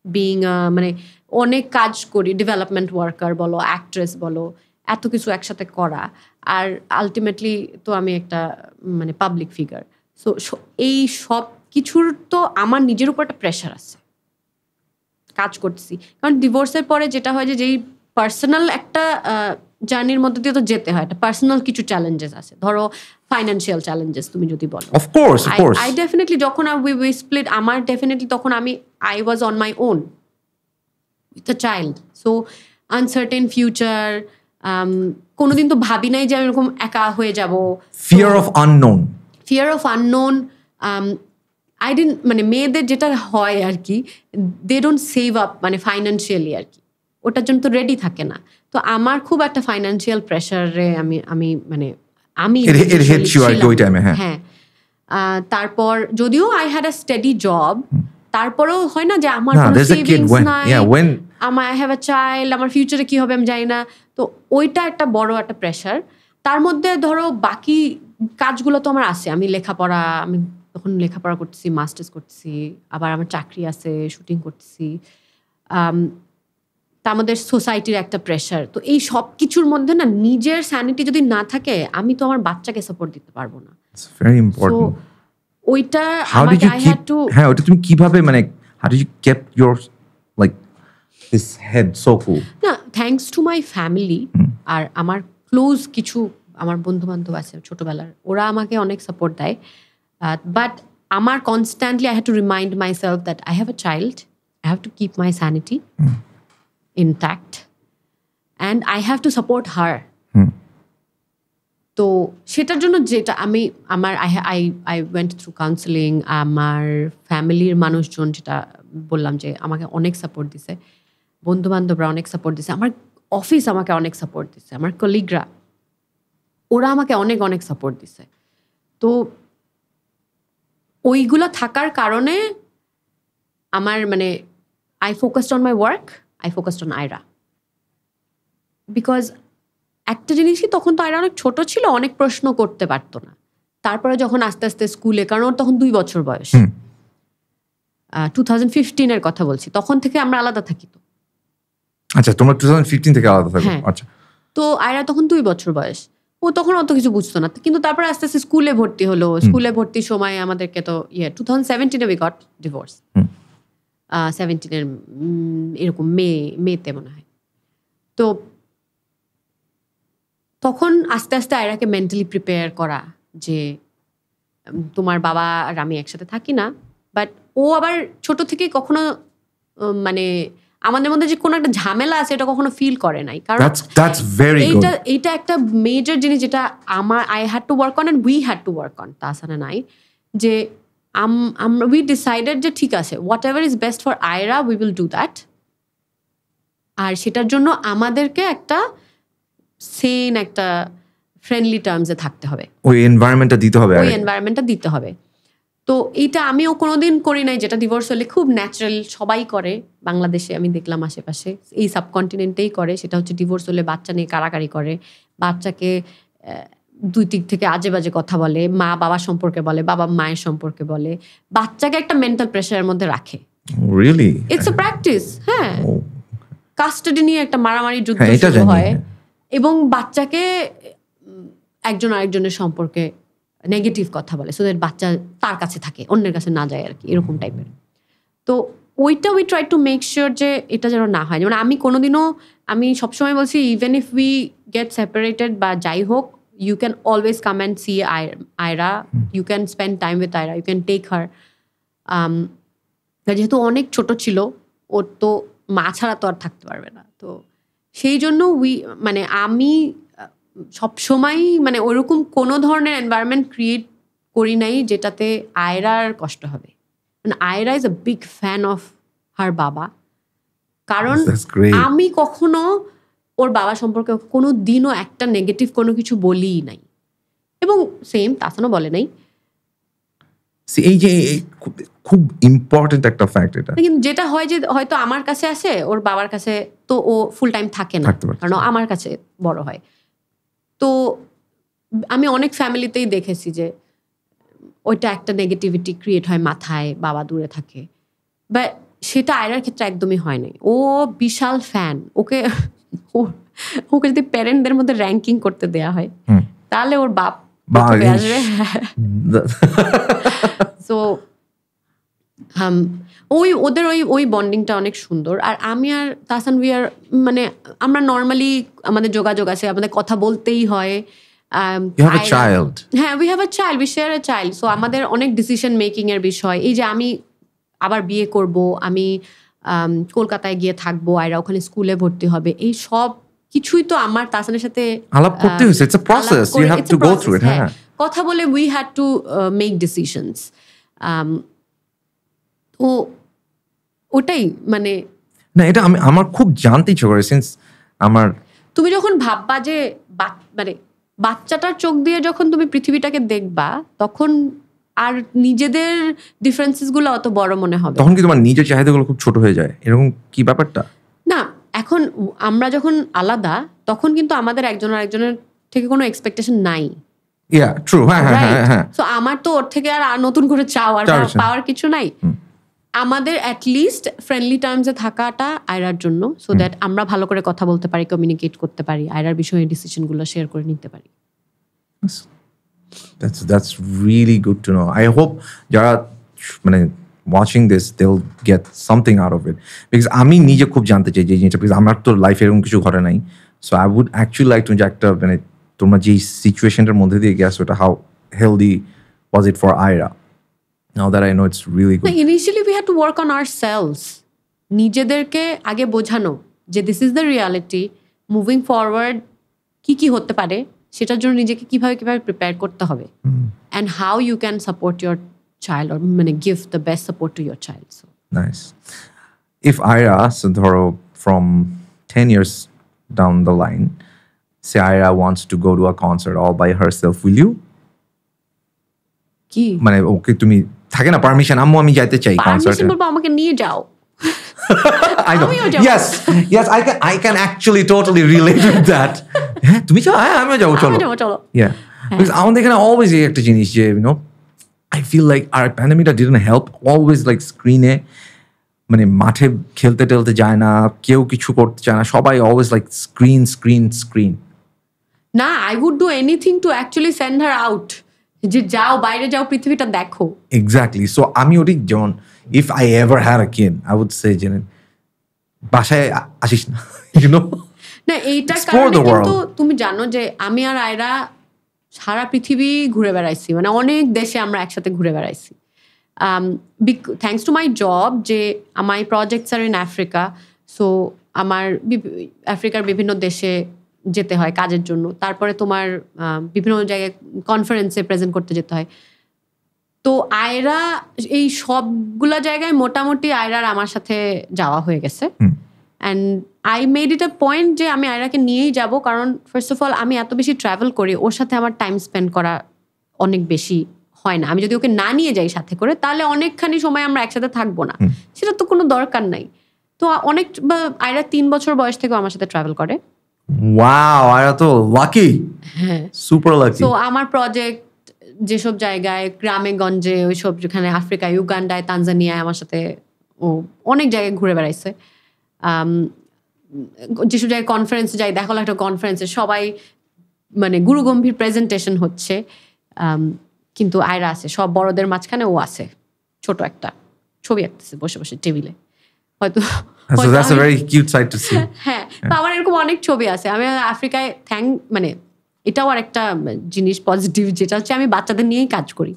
বিইং আ মানে অনেক কাজ করি ডেভেলপমেন্ট ওয়ার্কার বলো অ্যাক্ট্রেস বলো এত কিছু একসাথে করা। আর আলটিমেটলি তো আমি একটা মানে পাবলিক ফিগার সো এই সব কিছুর তো আমার নিজের উপর একটা প্রেশার আছে। কাজ করতেছি। কারণ ডিভোর্সের পরে যেটা হয় যে যেই পার্সোনাল একটা জার্নির মধ্যে দিয়ে তো যেতে হয়। একটা পার্সোনাল কিছু চ্যালেঞ্জেস আছে। ধরো ফাইন্যান্সিয়াল চ্যালেঞ্জেস তুমি যদি বলো। আই ডেফিনেটলি যখন উই উই স্প্লিট আমার ডেফিনেটলি তখন আমি I was on my own with a child so uncertain future কোনোদিন তো ভাবি নাই যে আমি এরকম একা হয়ে যাব। Fear of unknown fear of unknown I don't মানে মেয়েদের যেটা হয় আর কি দে ডোন্ট সেভ আপ মানে ফাইন্যান্সিয়ালি আর কি। ওটার জন্য তো রেডি থাকে না। তো আমার খুব একটা ফাইন্যান্সিয়াল প্রেশারে আমি আমি মানে আমি হ্যাঁ। হ্যাঁ। তারপর যদিও I had a steady job তারপরেও হয় না যে আমার কোনো সেভিংস নাই। আমার আই হ্যাভ আ চাইল্ড আমার ফিউচারে কি হবে আমি জানি না। তো ওইটা একটা বড় একটা প্রেশার তার মধ্যে ধরো বাকি কাজগুলো তো আমার আছে। আমি লেখাপড়া আমি তখন লেখাপড়া করতেছি মাস্টার্স করতেছি আবার আমার চাকরি আছে শুটিং করতেছি। আম, তার মধ্যে সোসাইটির একটা প্রেশার তো এই সব কিছুর মধ্যে না নিজের স্যানিটি যদি না থাকে আমি তো আমার বাচ্চাকে সাপোর্ট দিতে পারব না। ওইটা how আই হ্যাড টু হ্যাঁ ওটা তুমি কীভাবে মানে how did you keep your like this head so cool? না থ্যাঙ্কস টু মাই ফ্যামিলি আর আমার ক্লোজ কিছু আমার বন্ধু বান্ধব আছে ছোটবেলার ওরা আমাকে অনেক সাপোর্ট দেয়। বাট আমার constantly I have to remind myself that I have a child I have to keep my sanity intact. And I have to support her. তো সেটার জন্য যেটা আমি আমার I I I went through counselling আমার ফ্যামিলির মানুষজন যেটা বললাম যে আমাকে অনেক সাপোর্ট দিছে বন্ধু বান্ধবরা অনেক সাপোর্ট দিছে আমার অফিস আমাকে অনেক সাপোর্ট দিছে আমার কলিগরা ওরা আমাকে অনেক অনেক সাপোর্ট দিছে। তো ওইগুলো থাকার কারণে আমার মানে I focused on my work I focused on Aira because একটা জিনিসই তখন তো আয়রা অনেক ছোট ছিল অনেক প্রশ্ন করতে পারতো না। তারপরে যখন আস্তে আস্তে স্কুলে কারণ ওর তখন দুই বছর বয়স। টু থাউজেন্ড ফিফটিনের কথা বলছি তখন থেকে আমরা আলাদা থাকি তো। আচ্ছা তোমরা টু থাউজেন্ড ফিফটিন থেকে আলাদা থাকো হ্যাঁ। আচ্ছা। তো আয়রা তখন দুই বছর বয়স। ও তখন অত কিছু বুঝতো না। কিন্তু তারপরে আস্তে আস্তে স্কুলে ভর্তি হলো। স্কুলে ভর্তির সময় আমাদেরকে তো ইয়ে টু থাউজেন্ড সেভেন্টিনে উই গট ডিভোর্স। সেভেন্টিনের এরকম মে মেতে মনে হয়। তো তখন আস্তে আস্তে আয়রাকে মেন্টালি প্রিপেয়ার করা যে তোমার বাবা আর আমি একসাথে থাকি না। বাট ও আবার ছোট থেকে কখনো মানে আমাদের মধ্যে যে কোনো একটা ঝামেলা আছে এটা কখনো ফিল করে নাই। কারণ এইটা এইটা একটা মেজর জিনিস যেটা আমার I had to work on and we had to work on তাছাড়া নাই যে আম- আমরা উই ডিসাইডেড যে ঠিক আছে whatever is best for Aira we will do that আর সেটার জন্য আমাদেরকে একটা সেন একটা ফ্রেন্ডলি টার্মসে থাকতে হবে। ওই এনভায়রনমেন্টটা দিতে হবে ওই। এনভায়রনমেন্টটা দিতে হবে। তো এইটা আমিও কোনোদিন করি নাই যেটা ডিভোর্স হলে খুব ন্যাচারাল সবাই করে। বাংলাদেশে আমি দেখলাম আশেপাশে এই সাবকন্টিনেন্টেই করে সেটা হচ্ছে ডিভোর্স হলে বাচ্চা নিয়ে কারাকারি করে। বাচ্চাকে দুই দিক থেকে আজে বাজে কথা বলে মা বাবা সম্পর্কে বলে বাবা মায়ের সম্পর্কে বলে। বাচ্চাকে একটা মেন্টাল প্রেশারের মধ্যে রাখে। রিয়েলি ইটস এ প্র্যাকটিস হ্যাঁ। কাস্টাডি নিয়ে একটা মারামারি যুদ্ধ হ্যাঁ, শুরু হয় হ্যাঁ। এবং বাচ্চাকে একজন আরেকজনের সম্পর্কে নেগেটিভ কথা বলে সো দ্যাট বাচ্চা তার কাছে থাকে অন্যের কাছে না যায় আর কি এরকম টাইপের তো ওইটা we try to make sure যে এটা যেন না হয়। যেমন আমি কোনোদিনও আমি সবসময় বলছি even if we get separated বা যাই হোক you can always come and see Aira. You can spend time with Aira you can take her যেহেতু অনেক ছোট ছিল ওর তো মা ছাড়া তো আর থাকতে পারবে না। তো সেই জন্য উই মানে আমি সব সময় মানে ওরকম কোনো ধরনের এনভায়রনমেন্ট ক্রিয়েট করি নাই যেটাতে আয়রার কষ্ট হবে। মানে Aira is a big fan of her বাবা। কারণ আমি কখনো ওর বাবা সম্পর্কে কোনো দিনও একটা নেগেটিভ কোনো কিছু বলি নাই। এবং সেম তাছাড়া বলে নাই। এই যে খুব- ইম্পর্টেন্ট একটা ফ্যাক্ট এটা। কিন্তু যেটা হয় যে হয়তো আমার কাছে আসে ওর বাবার কাছে তো ও ফুল টাইম থাকে না। কারণ আমার কাছে বড় হয়। তো আমি অনেক ফ্যামিলিতেই দেখেছি যে ওইটা একটা নেগেটিভিটি ক্রিয়েট হয় মাথায় বাবা দূরে থাকে। বা সেটা আয়রার ক্ষেত্রে একদমই হয় নাই। ও বিশাল ফ্যান ওকে ওকে যদি প্যারেন্টদের মধ্যে র্যাঙ্কিং করতে দেয়া হয় তাহলে ওর বাপ আসবে। সো ওই ওদের ওই ওই বন্ডিংটা অনেক সুন্দর। আর আমি আর তাসান উই আর মানে আমরা নর্মালি আমাদের যোগাযোগ আছে আমাদের কথা বলতেই হয়। Um. হ্যাঁ we have a child we share a child so আমাদের অনেক ডিসিশন মেকিং এর বিষয়। এই যে আমি আবার বিয়ে করব আমি আম, কলকাতায় গিয়ে থাকব আয়রা ওখানে স্কুলে ভর্তি হবে এই সব কিছুই তো আমার তাসানের সাথে আলাপ করতে হয়েছে। It's a process you have to go through it হ্যাঁ। কথা বলে we had to make decisions ও ওটাই মানে না এটা আমি আমার খুব জানতে ইচ্ছে করে সিন্স আমার তুমি যখন ভাববা যে মানে বাচ্চাটার চোখ দিয়ে যখন তুমি পৃথিবীটাকে দেখবা তখন আর নিজেদের ডিফারেন্সেসগুলো অত বড় মনে হবে তখন কি তোমার নিজের চাহিদাগুলো খুব ছোট হয়ে যায়? এরকম কি ব্যাপারটা? না এখন আমরা যখন আলাদা তখন কিন্তু আমাদের একজন আরেকজনের থেকে কোনো এক্সপেকটেশন নাই। ইয়া ট্রু হ্যাঁ হ্যাঁ হ্যাঁ হ্যাঁ। সো আমার তো ওর থেকে আর আর নতুন করে চাওয়ার পাওয়ার কিছু নাই। আমাদের অ্যাটলিস্ট ফ্রেন্ডলি টার্মসে থাকাটা আয়রার জন্য সো দ্যাট আমরা ভালো করে কথা বলতে পারি কমিউনিকেট করতে পারি আয়রার বিষয়ে ডিসিশনগুলো শেয়ার করে নিতে পারি। That's that's really good to know. I hope যারা মানে watching this they'll get something out of it. Because আমি নিজে খুব জানতে চাই যে জিনিসটা because আমার তো লাইফে এরকম কিছু ঘটে নাই। So I would actually like to যে একটা মানে তোমরা যে সিচুয়েশনটার মধ্যে দিয়ে গেছো ওটা how healthy was it for Aira I know it's really না good initially we have to work on our selves নিজেদেরকে আগে বোঝানো যে this is the reality moving forward কি কি হতে পারে সেটার জন্য নিজেকে কীভাবে কীভাবে প্রিপেয়ার করতে হবে। And how you can support your child or মানে give the best support to your child so Nice. If Ira, so Dhoro, from 10 years down the line, say Ira wants to go to a concert all by herself, will you? কি মানে ওকে তুমি থাকে না permission আম্মু আমি যাইতে চাই কনসার্টে বলব আমাকে নিয়ে যাও I know. আমিও যাব। Yes, yes, I can I can actually totally relate with that. হ্যাঁ তুমি চাও হ্যাঁ আমিও যাব চলো চলো Yeah. Because আমাদের এখানে always এই একটা জিনিস যে you know I feel like our pandemicটা didn't help always like স্ক্রিনে মানে মাঠে খেলতে টেলতে যায় না কেউ কিছু করতে চায় না সবাই always like screen screen screen না I would do anything to actually send her out যে যাও বাইরে যাও পৃথিবীটা দেখো। এক্স্যাক্টলি সো আমি ওটি যেমন ইফ আই এভার হ্যার আ কিন আই উড সে যে বাসায় আসিস না ইউনো না এইটা কারণে কিন্তু তুমি জানো যে আমি আর আয়রা সারা পৃথিবী ঘুরে বেড়াইছি। মানে অনেক দেশে আমরা একসাথে ঘুরে বেড়াইছি। থ্যাংকস টু মাই জব যে আমার projects are in Africa so আমার আফ্রিকার বিভিন্ন দেশে যেতে হয় কাজের জন্য। তারপরে তোমার বিভিন্ন জায়গায় কনফারেন্সে প্রেজেন্ট করতে যেতে হয়। তো আয়রা এই সবগুলা জায়গায় মোটামুটি আয়রার আমার সাথে যাওয়া হয়ে গেছে। And I made it a point যে আমি আয়রাকে নিয়েই যাব কারণ ফার্স্ট অফ অল আমি এত বেশি ট্রাভেল করি ওর সাথে আমার টাইম স্পেন্ড করা অনেক বেশি হয় না। আমি যদি ওকে না নিয়ে যাই সাথে করে তাহলে অনেকখানি সময় আমরা একসাথে থাকব না। সেটা তো কোনো দরকার নাই। তো অনেক আয়রা তিন বছর বয়স থেকেও আমার সাথে ট্রাভেল করে। ওয়াও আর তো লাকি হ্যাঁ। সুপার লাকি তো আমার প্রজেক্ট যেসব জায়গায় গ্রামে গঞ্জে ওইসব যেখানে আফ্রিকা ইউগান্ডায় তানজানিয়ায় আমার সাথে ও অনেক জায়গায় ঘুরে বেড়াইছে। যেসব জায়গায় কনফারেন্সে যাই দেখা হলো একটা কনফারেন্সে সবাই মানে গুরুগম্ভীর প্রেজেন্টেশন হচ্ছে। কিন্তু আয়রা আছে সব বড়দের মাঝখানে ও আছে ছোট একটা। ছবি আঁকতেছে বসে বসে টেবিলে। হয়তো see. হ্যাঁ তো আমার এরকম অনেক ছবি আছে। আমি আফ্রিকায় থ্যাংক মানে এটাও আর একটা জিনিস পজিটিভ যেটা হচ্ছে আমি বাচ্চাদের নিয়েই কাজ করি।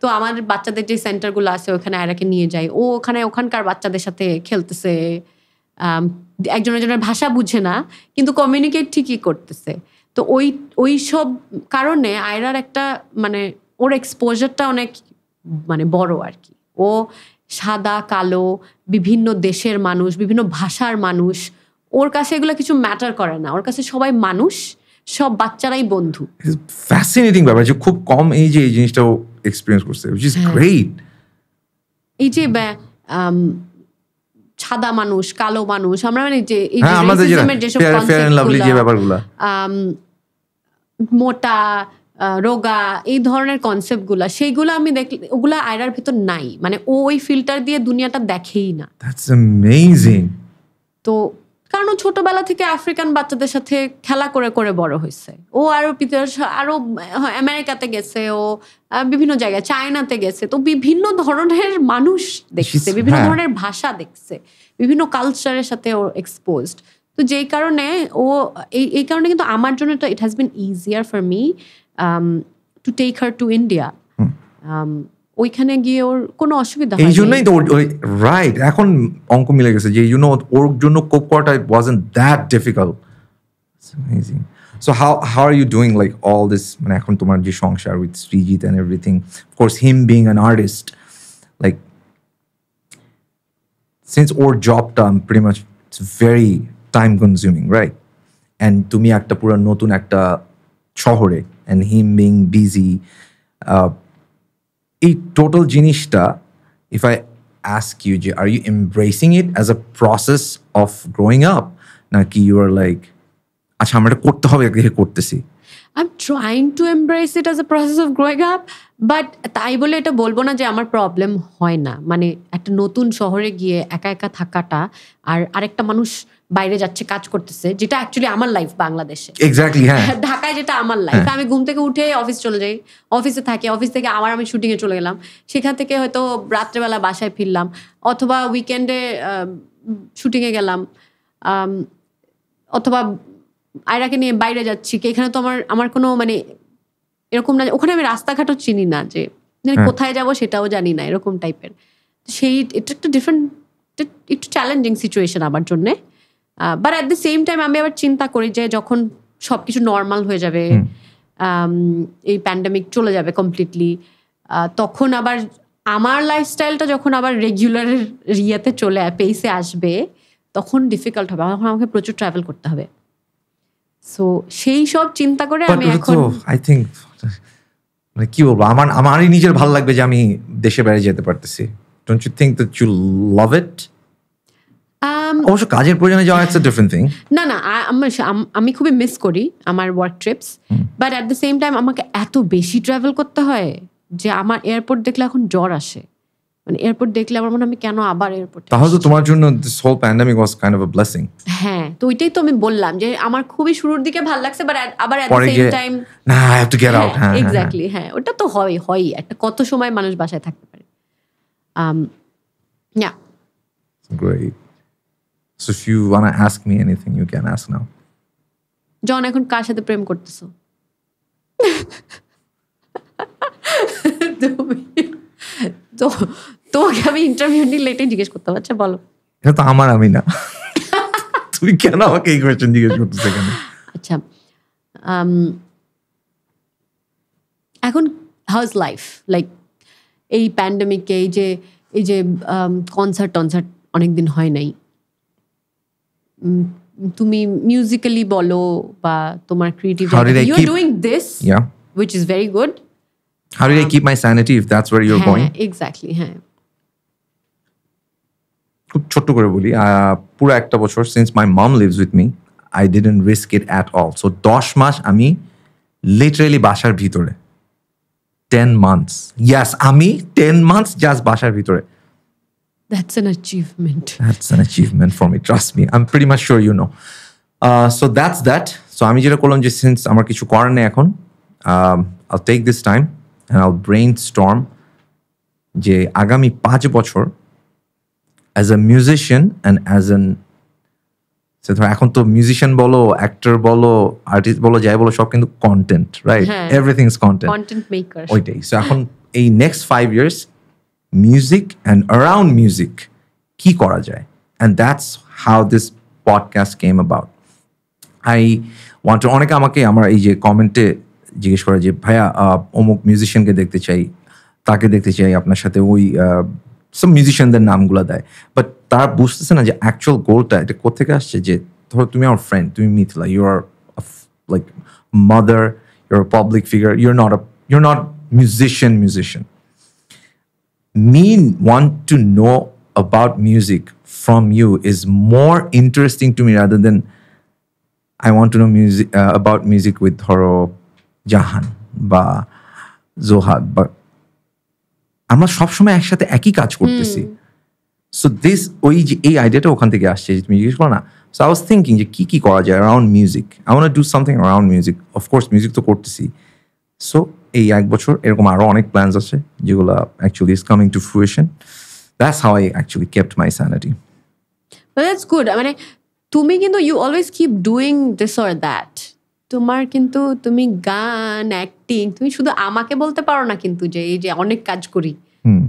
তো আমার বাচ্চাদের যে সেন্টারগুলো আছে ওখানে আয়রাকে নিয়ে যাই। ও ওখানে ওখানকার বাচ্চাদের সাথে খেলতেছে। একজন একজনের ভাষা বুঝে না কিন্তু কমিউনিকেট ঠিকই করতেছে। তো ওই ওই সব কারণে আয়রার একটা মানে ওর এক্সপোজারটা অনেক মানে বড় আর কি। ও সাদা কালো বিভিন্ন দেশের মানুষ বিভিন্ন ভাষার মানুষ ওর কাছে এগুলো কিছু ম্যাটার করে না। ওর কাছে সবাই মানুষ সব বাচ্চারাই বন্ধু। ফ্যাসিনেটিং ব্যাপার যে খুব কম এই যে এই জিনিসটাও এক্সপিরিয়েন্স করছে উইচ ইজ। গ্রেট এই যে সাদা মানুষ কালো মানুষ আমরা মানে যে এই যে হ্যাঁ যেসব যে আম, মোটা রোগা এই ধরনের কনসেপ্টগুলা সেইগুলো আমি দেখলে ওগুলা আয়রার ভেতর নাই। মানে ও ওই ফিল্টার দিয়ে দুনিয়াটা দেখেই না। দ্যাটস অ্যামেজিং তো কারণ ও ছোটবেলা থেকে আফ্রিকান বাচ্চাদের সাথে খেলা করে করে বড় হয়েছে। ও আরও আরও আমেরিকাতে গেছে ও বিভিন্ন জায়গায় চায়নাতে গেছে। তো বিভিন্ন ধরনের মানুষ দেখছে বিভিন্ন হ্যাঁ। ধরনের ভাষা দেখছে বিভিন্ন কালচারের সাথে ও এক্সপোজড তো যেই কারণে ও এই এই কারণে কিন্তু আমার জন্য it has been easier for me to take her to India ওইখানে গিয়ে ওর কোনো অসুবিধা এই জন্যই তো রাইট এখন অঙ্ক মিলে গেছে যে এই জন্য ওর জন্য কোপ করাটা wasn't that difficult amazing so how how are you doing like all this মানে এখন তোমার যে সংসার with Srijit and everything course him being an artist like since ওর জবটা pretty much it's very time consuming right? And তুমি একটা পুরো নতুন একটা শহরে him being busy uh, এই টোটাল জিনিসটা ইফ আই ইউ যে are you embracing it as a process of growing up নাকি ইউ আর লাইক আচ্ছা আমরা এটা করতে হবে দেখে করতেছি I'm trying to embrace it as a process of growing up but তাই বলে এটা বলব না যে আমার প্রবলেম হয় না। মানে একটা নতুন শহরে গিয়ে একা একা থাকাটা আর আরেকটা মানুষ বাইরে যাচ্ছে কাজ করতেছে যেটা অ্যাকচুয়ালি আমার লাইফ বাংলাদেশে। এক্স্যাক্টলি হ্যাঁ। ঢাকায় যেটা আমার লাইফ আমি ঘুম থেকে উঠে অফিস চলে যাই অফিসে থাকি অফিস থেকে আবার আমি শুটিং এ চলে গেলাম। সেখান থেকে হয়তো রাত্রেবেলা বাসায় ফিরলাম অথবা উইকেন্ডে শুটিং এ গেলাম অথবা আয়রাকে নিয়ে বাইরে যাচ্ছি কি এখানে তো আমার আমার কোনো মানে এরকম না ওখানে আমি রাস্তাঘাটও চিনি না যে হ্যাঁ। কোথায় যাব সেটাও জানি না এরকম টাইপের সেই এটা একটা ডিফারেন্ট একটু চ্যালেঞ্জিং সিচুয়েশন আমার জন্যে। But at the same time আমি আবার চিন্তা করি যে যখন সবকিছু নর্মাল হয়ে যাবে এই প্যান্ডামিক চলে যাবে কমপ্লিটলি তখন আবার আমার লাইফস্টাইলটা যখন আবার রেগুলার রিয়াতে চলে পেসে আসবে তখন ডিফিকাল্ট হবে। তখন আমাকে প্রচুর ট্রাভেল করতে হবে। সো সেই সব চিন্তা করে আমি এখন আই থিঙ্ক মানে কি বলব? আমার আমারই নিজের ভালো লাগবে যে আমি দেশে বাইরে যেতে পারতেছি। Don't you think that you love it অবশ্য কাজের প্রয়োজনে যাওয়া ইটস ডিফারেন্ট থিং না না আম- আমি খুবই মিস করি আমার work trips but at the same time আমাকে এত বেশি ট্রাভেল করতে হয় যে আমার এয়ারপোর্ট দেখলে এখন জ্বর আসে। মানে এয়ারপোর্ট দেখলে আমার মনে হয় আমি কেন আবার এয়ারপোর্ট তাহলে তো তোমার জন্য this whole pandemic was kind of a blessing হ্যাঁ তো ওইটাই তো আমি বললাম যে আমার খুবই শুরুর দিকে ভালো লাগছে বাট আবার অ্যাট দ্য সেম টাইম না I have to get out হ্যাঁ এক্স্যাক্টলি হ্যাঁ ওটা তো হয় হয় একটা কত সময় মানুষ বাসায় থাকতে পারে। Um yeah. Great so if you want ask me anything you can ask now জন এখন কার সাথে প্রেম করতেছো? তুমি- তো তোমাকে আমি ইন্টারভিউ নিলে এটাই জিজ্ঞেস করতে পারছি বলো। এটা তো আমার আমি না। তুমি কেন আমাকে এই কোয়েশ্চেন জিজ্ঞেস করতেছে কেন আচ্ছা um, এখন হাউজ লাইফ লাইক এই প্যান্ডামিকে এই যে এই যে কনসার্ট টনসার্ট অনেকদিন হয় নাই। তুমি মিউজিক্যালি বলো বা তোমার creative you are doing this. Which is very good How did I keep my sanity if that's where you're going? হ্যাঁ এক্স্যাক্টলি হ্যাঁ। খুব ছোট্ট করে বলি আহ, পুরো একটা বছর since my mom lives with me I didn't risk it at all so দশ মাস আমি লিটারেলি বাসার ভিতরে। টেন মান্থস ইয়াস আমি টেন মান্থস জাস্ট বাসার ভিতরে। That's an achievement That's an achievement for me. Trust me. I'm pretty much sure you know. Uh, so that's that. So আমি যেটা করলাম যে সিন্স আমার কিছু করার নেই এখন um, I'll take this time and I'll brainstorm যে আগামী পাঁচ বছর as a musician and as an সে ধর এখন তো মিউজিশিয়ান বলো অ্যাক্টর বলো আর্টিস্ট বলো যাই বলো সব কিন্তু content right. Everything is content content maker ওইটাই সো এখন এই next five years music and around music কি করা যায়? And that's how this podcast came about I want অনেকে আমাকে আমার এই যে কমেন্টে জিজ্ঞেস করে যে, ভাইয়া অমুক মিউজিশিয়ানকে দেখতে চাই, তাকে দেখতে চাই, আপনার সাথে ওই সব মিউজিশিয়ানদের নামগুলো দেয়। বাট তারা বুঝতেছে না যে অ্যাকচুয়াল গোলটা এটা কোথেকে আসছে যে, ধরো তুমি আমার ফ্রেন্ড তুমি Mithila you are like mother your public figure your not a your not musician musician me want to know about music from you is more interesting to me rather than I want to know music uh, about music with ধরো জাহান বা জোহাদ বা আমরা সবসময় একসাথে একই কাজ করতেছি। So this ওই যে এই আইডিয়াটা ওখান থেকে আসছে তুমি জিজ্ঞেস করো না। সো আই ওয়াজ থিঙ্কিং যে কি কি করা যায় around music I want do something around music of course music তো করতেছি। সো এই এক বছর এরকম আরও অনেক প্ল্যানস আছে যেগুলো actually is coming to fruition that's how I actually kept my sanity that's good মানে তুমি কিন্তু you always keep doing this or that তোমার কিন্তু তুমি গান অ্যাক্টিং তুমি শুধু আমাকে বলতে পারো না কিন্তু যে এই যে অনেক কাজ করি।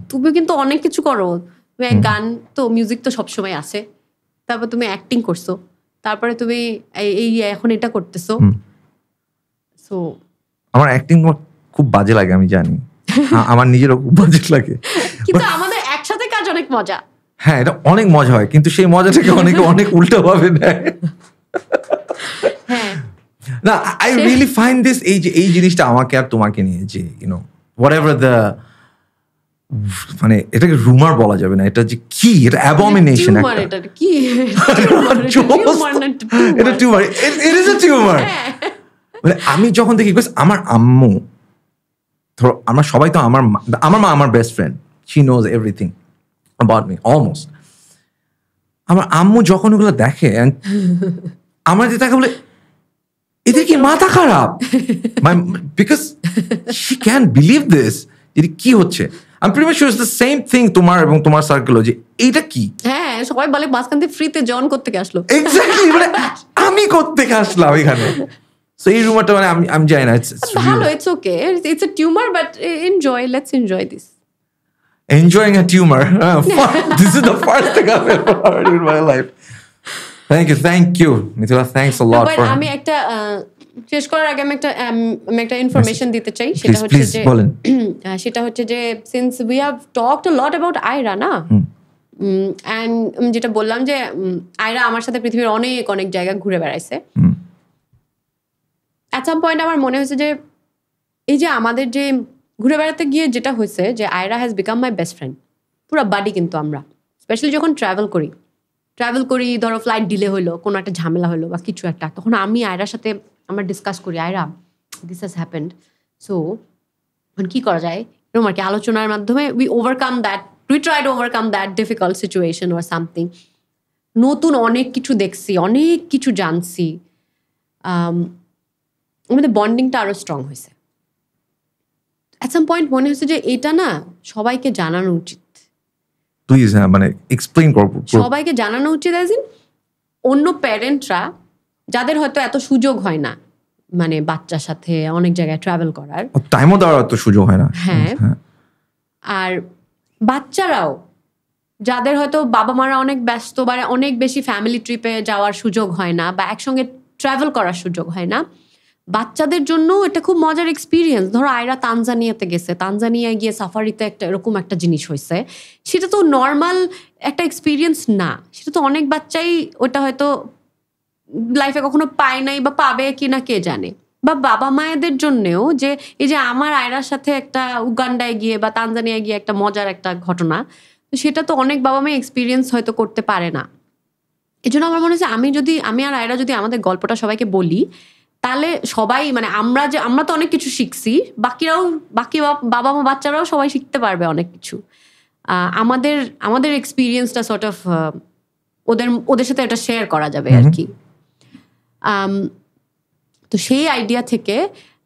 তুমি কিন্তু অনেক কিছু করো। তুমি গান তো মিউজিক তো সবসময় আছে। তারপর তুমি অ্যাক্টিং করছ। তারপরে তুমি এই- এই এখন এটা করতেছো। সো আমার অ্যাক্টিং খুব বাজে লাগে আমি জানি। আমার নিজেরও খুব বাজে লাগে। কিন্তু আমাদের একসাথে কাজ অনেক মজা। হ্যাঁ এটা অনেক মজা হয় কিন্তু সেই মজাটাকে অনেকে অনেক উল্টো ভাবে নেয়। হ্যাঁ। না আই রিয়েলি ফাইন্ড দিস এই যে এই জিনিসটা আমাকে আর তোমাকে নিয়ে যে ইউনো হোয়াট এভার দ্য মানে এটাকে রুমার বলা যাবে না এটা যে কি? এটা অ্যাবমিনেশন একটা। এটা কি? টিউমার এটা tumour it is a tumour. মানে আমি যখন দেখি because আমার আম্মু ধরো আমরা সবাই তো আমার আমার মা আমার best friend she knows everything about me almost আমার আম্মু যখন ওগুলো দেখে আমার যে তাকে বলে এদের কি মাথা খারাপ? Because she can believe this এটা কি হচ্ছে? আমি pretty much the same thing তোমার এবং তোমার সার্কেলও যে এইটা কি? হ্যাঁ সবাই বলে মাঝখান থেকে ফ্রিতে জন করতে আসলো? এক্স্যাক্টলি মানে আমি কোত্থেকে আসলাম এখানে? সো এই রুমারটা মানে আমি আমি জানি না it's ভালো it's okay it's a tumour but enjoy let's enjoy this enjoying a tumor. Uh, fuck, this is the first thing I've ever heard in my life. Uh But আমি একটা আহ, শেষ করার আগে আমি একটা um, আমি একটা ইনফরমেশন দিতে চাই সেটা হচ্ছে যে সেটা হচ্ছে যে since we have talked a lot about Aira না? অ্যান্ড যেটা বললাম যে আয়রা আমার সাথে পৃথিবীর অনেক অনেক জায়গা ঘুরে বেড়াইছে। অ্যাট সাম পয়েন্ট আমার মনে হয়েছে যে এই যে আমাদের যে ঘুরে বেড়াতে গিয়ে যেটা হয়েছে যে Aira has become my best friend পুরো বাডি কিন্তু আমরা। স্পেশালি যখন ট্রাভেল করি। ট্রাভেল করি ধরো ফ্লাইট ডিলে হলো কোনো একটা ঝামেলা হলো বা কিছু একটা তখন আমি আয়রার সাথে আমরা ডিসকাস করি Aira this has happened so এখন কী করা যায়? এরকম আর কি আলোচনার মাধ্যমে we overcome that we try to overcome that difficult situation or something নতুন অনেক কিছু দেখছি অনেক কিছু জানছি। আম, আমাদের বন্ডিংটা আরও স্ট্রং হয়েছে। অ্যাট সাম পয়েন্ট মনে হয়েছে যে এটা না সবাইকে জানানো উচিত। প্লিজ হ্যাঁ মানে এক্সপ্লেইন করব সবাইকে জানানো উচিত অ্যাজ ইন অন্য প্যারেন্টরা যাদের হয়তো এত সুযোগ হয় না মানে বাচ্চার সাথে অনেক জায়গায় ট্রাভেল করার। টাইমও দেওয়ার সুযোগ হয় না। হ্যাঁ। আর বাচ্চারাও যাদের হয়তো বাবা মারা অনেক ব্যস্ত বা অনেক বেশি ফ্যামিলি ট্রিপে যাওয়ার সুযোগ হয় না বা একসঙ্গে ট্রাভেল করার সুযোগ হয় না বাচ্চাদের জন্য এটা খুব মজার এক্সপিরিয়েন্স ধরো আয়রা তানজানিয়াতে গেছে। তানজানিয়ায় গিয়ে সাফারিতে একটা এরকম একটা জিনিস হয়েছে। সেটা তো নর্মাল একটা এক্সপিরিয়েন্স না। সেটা তো অনেক বাচ্চাই ওটা হয়তো লাইফে কখনো পায় নাই বা পাবে কিনা কে জানে। বা বাবা মায়েদের জন্যেও যে, এই যে আমার আয়রার সাথে একটা উগান্ডায় গিয়ে বা তানজানিয়ায় গিয়ে একটা মজার একটা ঘটনা, তো সেটা তো অনেক বাবা মাই এক্সপিরিয়েন্স হয়তো করতে পারে না। এই জন্য আমার মনে হচ্ছে আমি যদি, আমি আর আয়রা যদি আমাদের গল্পটা সবাইকে বলি তাহলে সবাই মানে আমরা যে আমরা তো অনেক কিছু শিখছি বাকিরাও বাকি বা- বাবা মা বাচ্চারাও সবাই শিখতে পারবে অনেক কিছু। আমাদের আমাদের এক্সপিরিয়েন্সটা সর্ট অফ ওদের ওদের সাথে এটা শেয়ার করা যাবে আর কি তো সেই আইডিয়া থেকে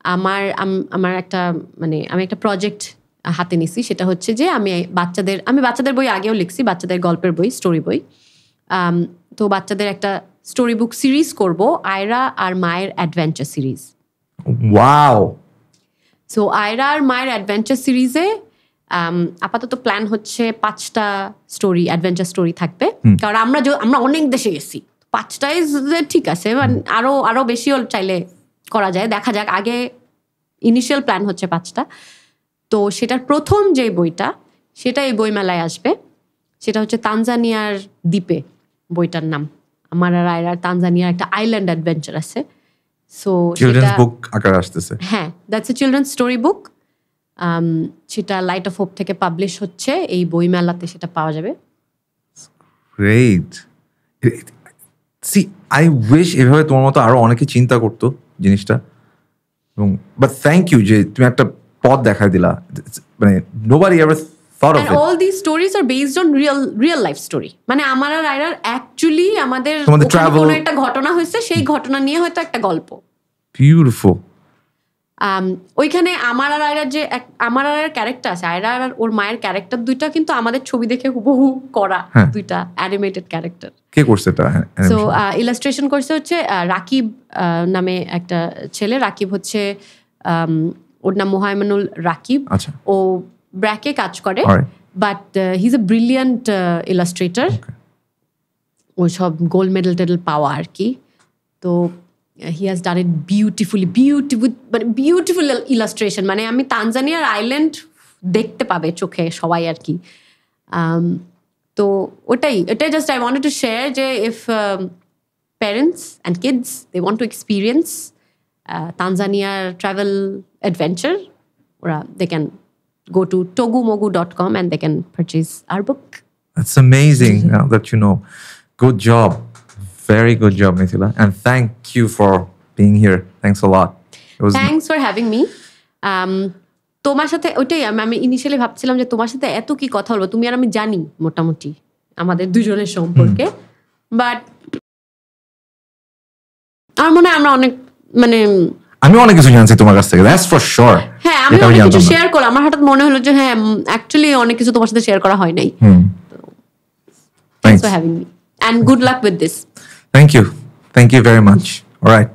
আমার আমার একটা মানে আমি একটা প্রজেক্ট হাতে নিছি সেটা হচ্ছে যে আমি বাচ্চাদের আমি বাচ্চাদের বই আগেও লিখছি বাচ্চাদের গল্পের বই স্টোরি বই। তো বাচ্চাদের একটা স্টোরি বুক সিরিজ করব আয়রা আর মায়ের adventure series wow so Aira আর মায়ের অ্যাডভেঞ্চার সিরিজে আপাতত প্ল্যান হচ্ছে পাঁচটা স্টোরি অ্যাডভেঞ্চার স্টোরি থাকবে। কারণ আমরা আমরা অনেক দেশে গেছি। পাঁচটাই ঠিক আছে মানে আরও আরও বেশিও চাইলে করা যায়। দেখা যাক আগে ইনিশিয়াল প্ল্যান হচ্ছে পাঁচটা। তো সেটার প্রথম যে বইটা সেটা এই বইমেলায় আসবে। সেটা হচ্ছে তানজানিয়ার দ্বীপে বইটার নাম। আমার আর আয়রার তানজানিয়ার একটা আইল্যান্ড অ্যাডভেঞ্চার আছে। সো চিলড্রেন্স বুক আকার আসতেছে। হ্যাঁ that's a children story book সেটা লাইট অফ হোপ থেকে পাবলিশ হচ্ছে। এই বইমেলাতে সেটা পাওয়া যাবে। গ্রেট সি আই উইশ এভাবে তোমার মতো আরও অনেকে চিন্তা করতো জিনিসটা। এবং বাট থ্যাংক ইউ যে তুমি একটা পথ দেখাই দিলা। মানে nobody ever and it all this stories are based on real real life story মানে আমার আর আয়রার অ্যাকচুয়ালি আমাদের কোনো একটা ঘটনা হয়েছে সেই ঘটনা নিয়ে হয়তো একটা গল্প। বিউটিফুল ওইখানে আমার আর আয়রার যে আমার আর ক্যারেক্টার আছে আয়রা আর ওর মায়ের ক্যারেক্টার দুইটা কিন্তু আমাদের ছবি দেখে হুবহু করা হ্যাঁ। দুইটা অ্যানিমেটেড ক্যারেক্টার কে করছে এটা সো? ইলাস্ট্রেশন করছে হচ্ছে আহ, রাকিব আহ, নামে একটা ছেলে। রাকিব হচ্ছে আম, ওর নাম মোহাইমানুল রাকিব। আচ্ছা। ও ব্র্যাকে কাজ করে. But he's a brilliant illustrator Okay. ও সব গোল্ড মেডেল টেডেল পাওয়া আর কি তো he has done it beautifully beautiful মানে বিউটিফুল ইলাস্ট্রেশন মানে আমি তানজানিয়ার আইল্যান্ড দেখতে পাবে চোখে সবাই আর কি Um, তো ওটাই ওটাই just I wanted to share যে if parents and kids they want to experience তানজানিয়ার travel adventure ওরা they can go to togumogu.com and they can purchase our book. That's amazing now that you know. Good job. Very good job, Mithila. And thank you for being here. Thanks a lot. It was Thanks for having me. Um, তোমার সাথে ওইটাই আমি আমি initially ভাবছিলাম যে তোমার সাথে এত কি কথা বলব তুমি আর আমি জানি মোটামুটি আমাদের দুজনের সম্পর্কে বাট আমার মনে হয় আমরা অনেক মানে আমি অনেক কিছু জানছি তোমার কাছ থেকে দ্যাটস ফর শিওর হ্যাঁ আমি অনেক কিছু শেয়ার করলাম আমার হঠাৎ মনে হলো যে হ্যাঁ অ্যাকচুয়ালি অনেক কিছু তোমার সাথে শেয়ার করা হয় নাই। Thanks thanks for having me and good luck with this thank you thank you very much alright